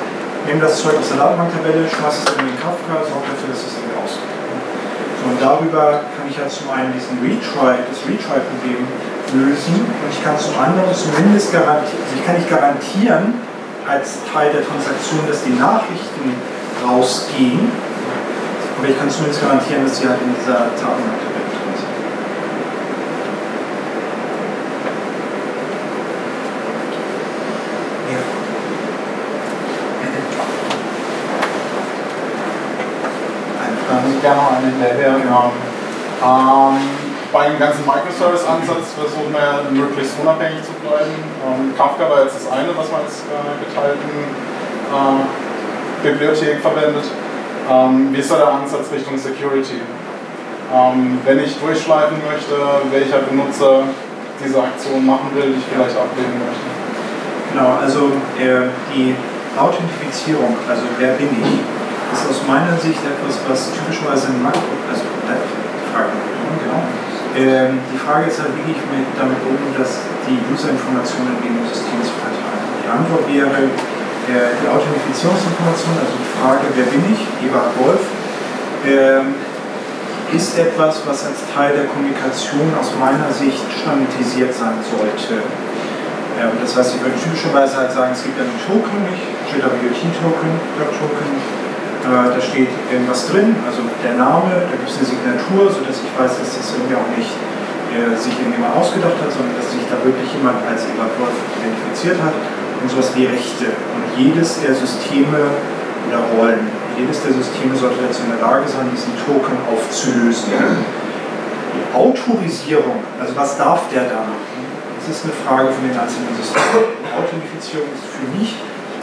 nehme das Zeug aus der Datenbanktabelle, schmeiße es in den Kafka, sorge dafür, dass es irgendwie rauskommt. So, und darüber kann ich halt zum einen diesen Retry, das Retry-Problem lösen und ich kann zum anderen zumindest garantieren, also ich kann nicht garantieren als Teil der Transaktion, dass die Nachrichten rausgehen, aber ich kann zumindest garantieren, dass sie halt in dieser Datenbank-Tabelle drin sind. Ja. Dann gerne noch eine hinterher. Genau. Ähm, bei dem ganzen Microservice-Ansatz versuchen wir möglichst unabhängig zu bleiben. Ähm, Kafka war jetzt das eine, was man als äh, geteilten äh, Bibliothek verwendet. Ähm, wie ist da der Ansatz Richtung Security? Ähm, wenn ich durchschleifen möchte, welcher Benutzer diese Aktion machen will, die ich vielleicht ablehnen möchte. Genau, also äh, die Authentifizierung, also wer bin ich, ist aus meiner Sicht etwas, was typischerweise in Makro, also äh, Frage, ähm, die Frage ist halt, wie gehe ich damit um, dass die Userinformationen in dem System zu verteilen. Die Antwort wäre, äh, die Authentifizierungsinformation, also die Frage, wer bin ich, Eberhard Wolf, ähm, ist etwas, was als Teil der Kommunikation aus meiner Sicht standardisiert sein sollte. Ähm, das heißt, ich würde typischerweise halt sagen, es gibt einen Token, nicht? JWT-Token, Token, äh, da steht irgendwas drin, also der Name, da gibt es eine Signatur, sodass ich weiß, dass das irgendwie auch nicht äh, sich irgendjemand ausgedacht hat, sondern dass sich da wirklich jemand als Wolf identifiziert hat und sowas wie Rechte. Und jedes der Systeme oder Rollen, jedes der Systeme sollte dazu in der Lage sein, diesen Token aufzulösen. Die Autorisierung, also was darf der da machen, das ist eine Frage von den einzelnen Systemen. Authentifizierung ist für mich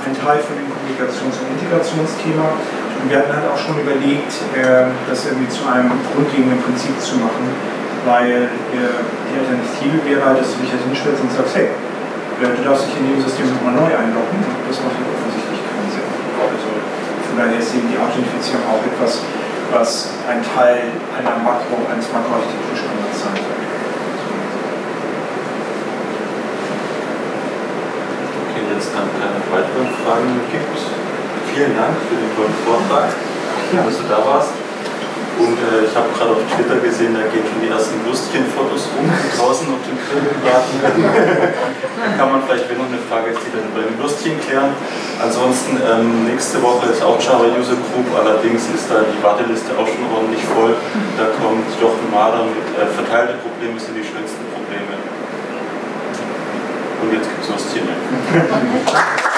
ein Teil von dem Kommunikations- und Integrationsthema. Und wir hatten halt auch schon überlegt, äh, das irgendwie zu einem grundlegenden Prinzip zu machen, weil äh, die Alternative wäre halt, dass du dich halt hinstellst und sagst, hey, du darfst dich in dem System nochmal neu einloggen. Das macht halt offensichtlich keinen Sinn. Also von daher ist eben die Authentifizierung auch etwas, was ein Teil einer Makro, eines Makroarchitekturstandards sein soll. Jetzt dann keine weiteren Fragen gibt. Vielen Dank für den tollen Vortrag, dass du da warst. Und äh, ich habe gerade auf Twitter gesehen, da gehen schon die ersten Würstchenfotos rum draußen auf dem Grillgarten. dann kann man vielleicht, wenn noch eine Frage ist, die dann bei den Würstchen klären. Ansonsten ähm, nächste Woche ist auch Java User Group, allerdings ist da die Warteliste auch schon ordentlich voll. Da kommt Jochen Mader mit äh, verteilte Probleme sind die schönsten Probleme. Und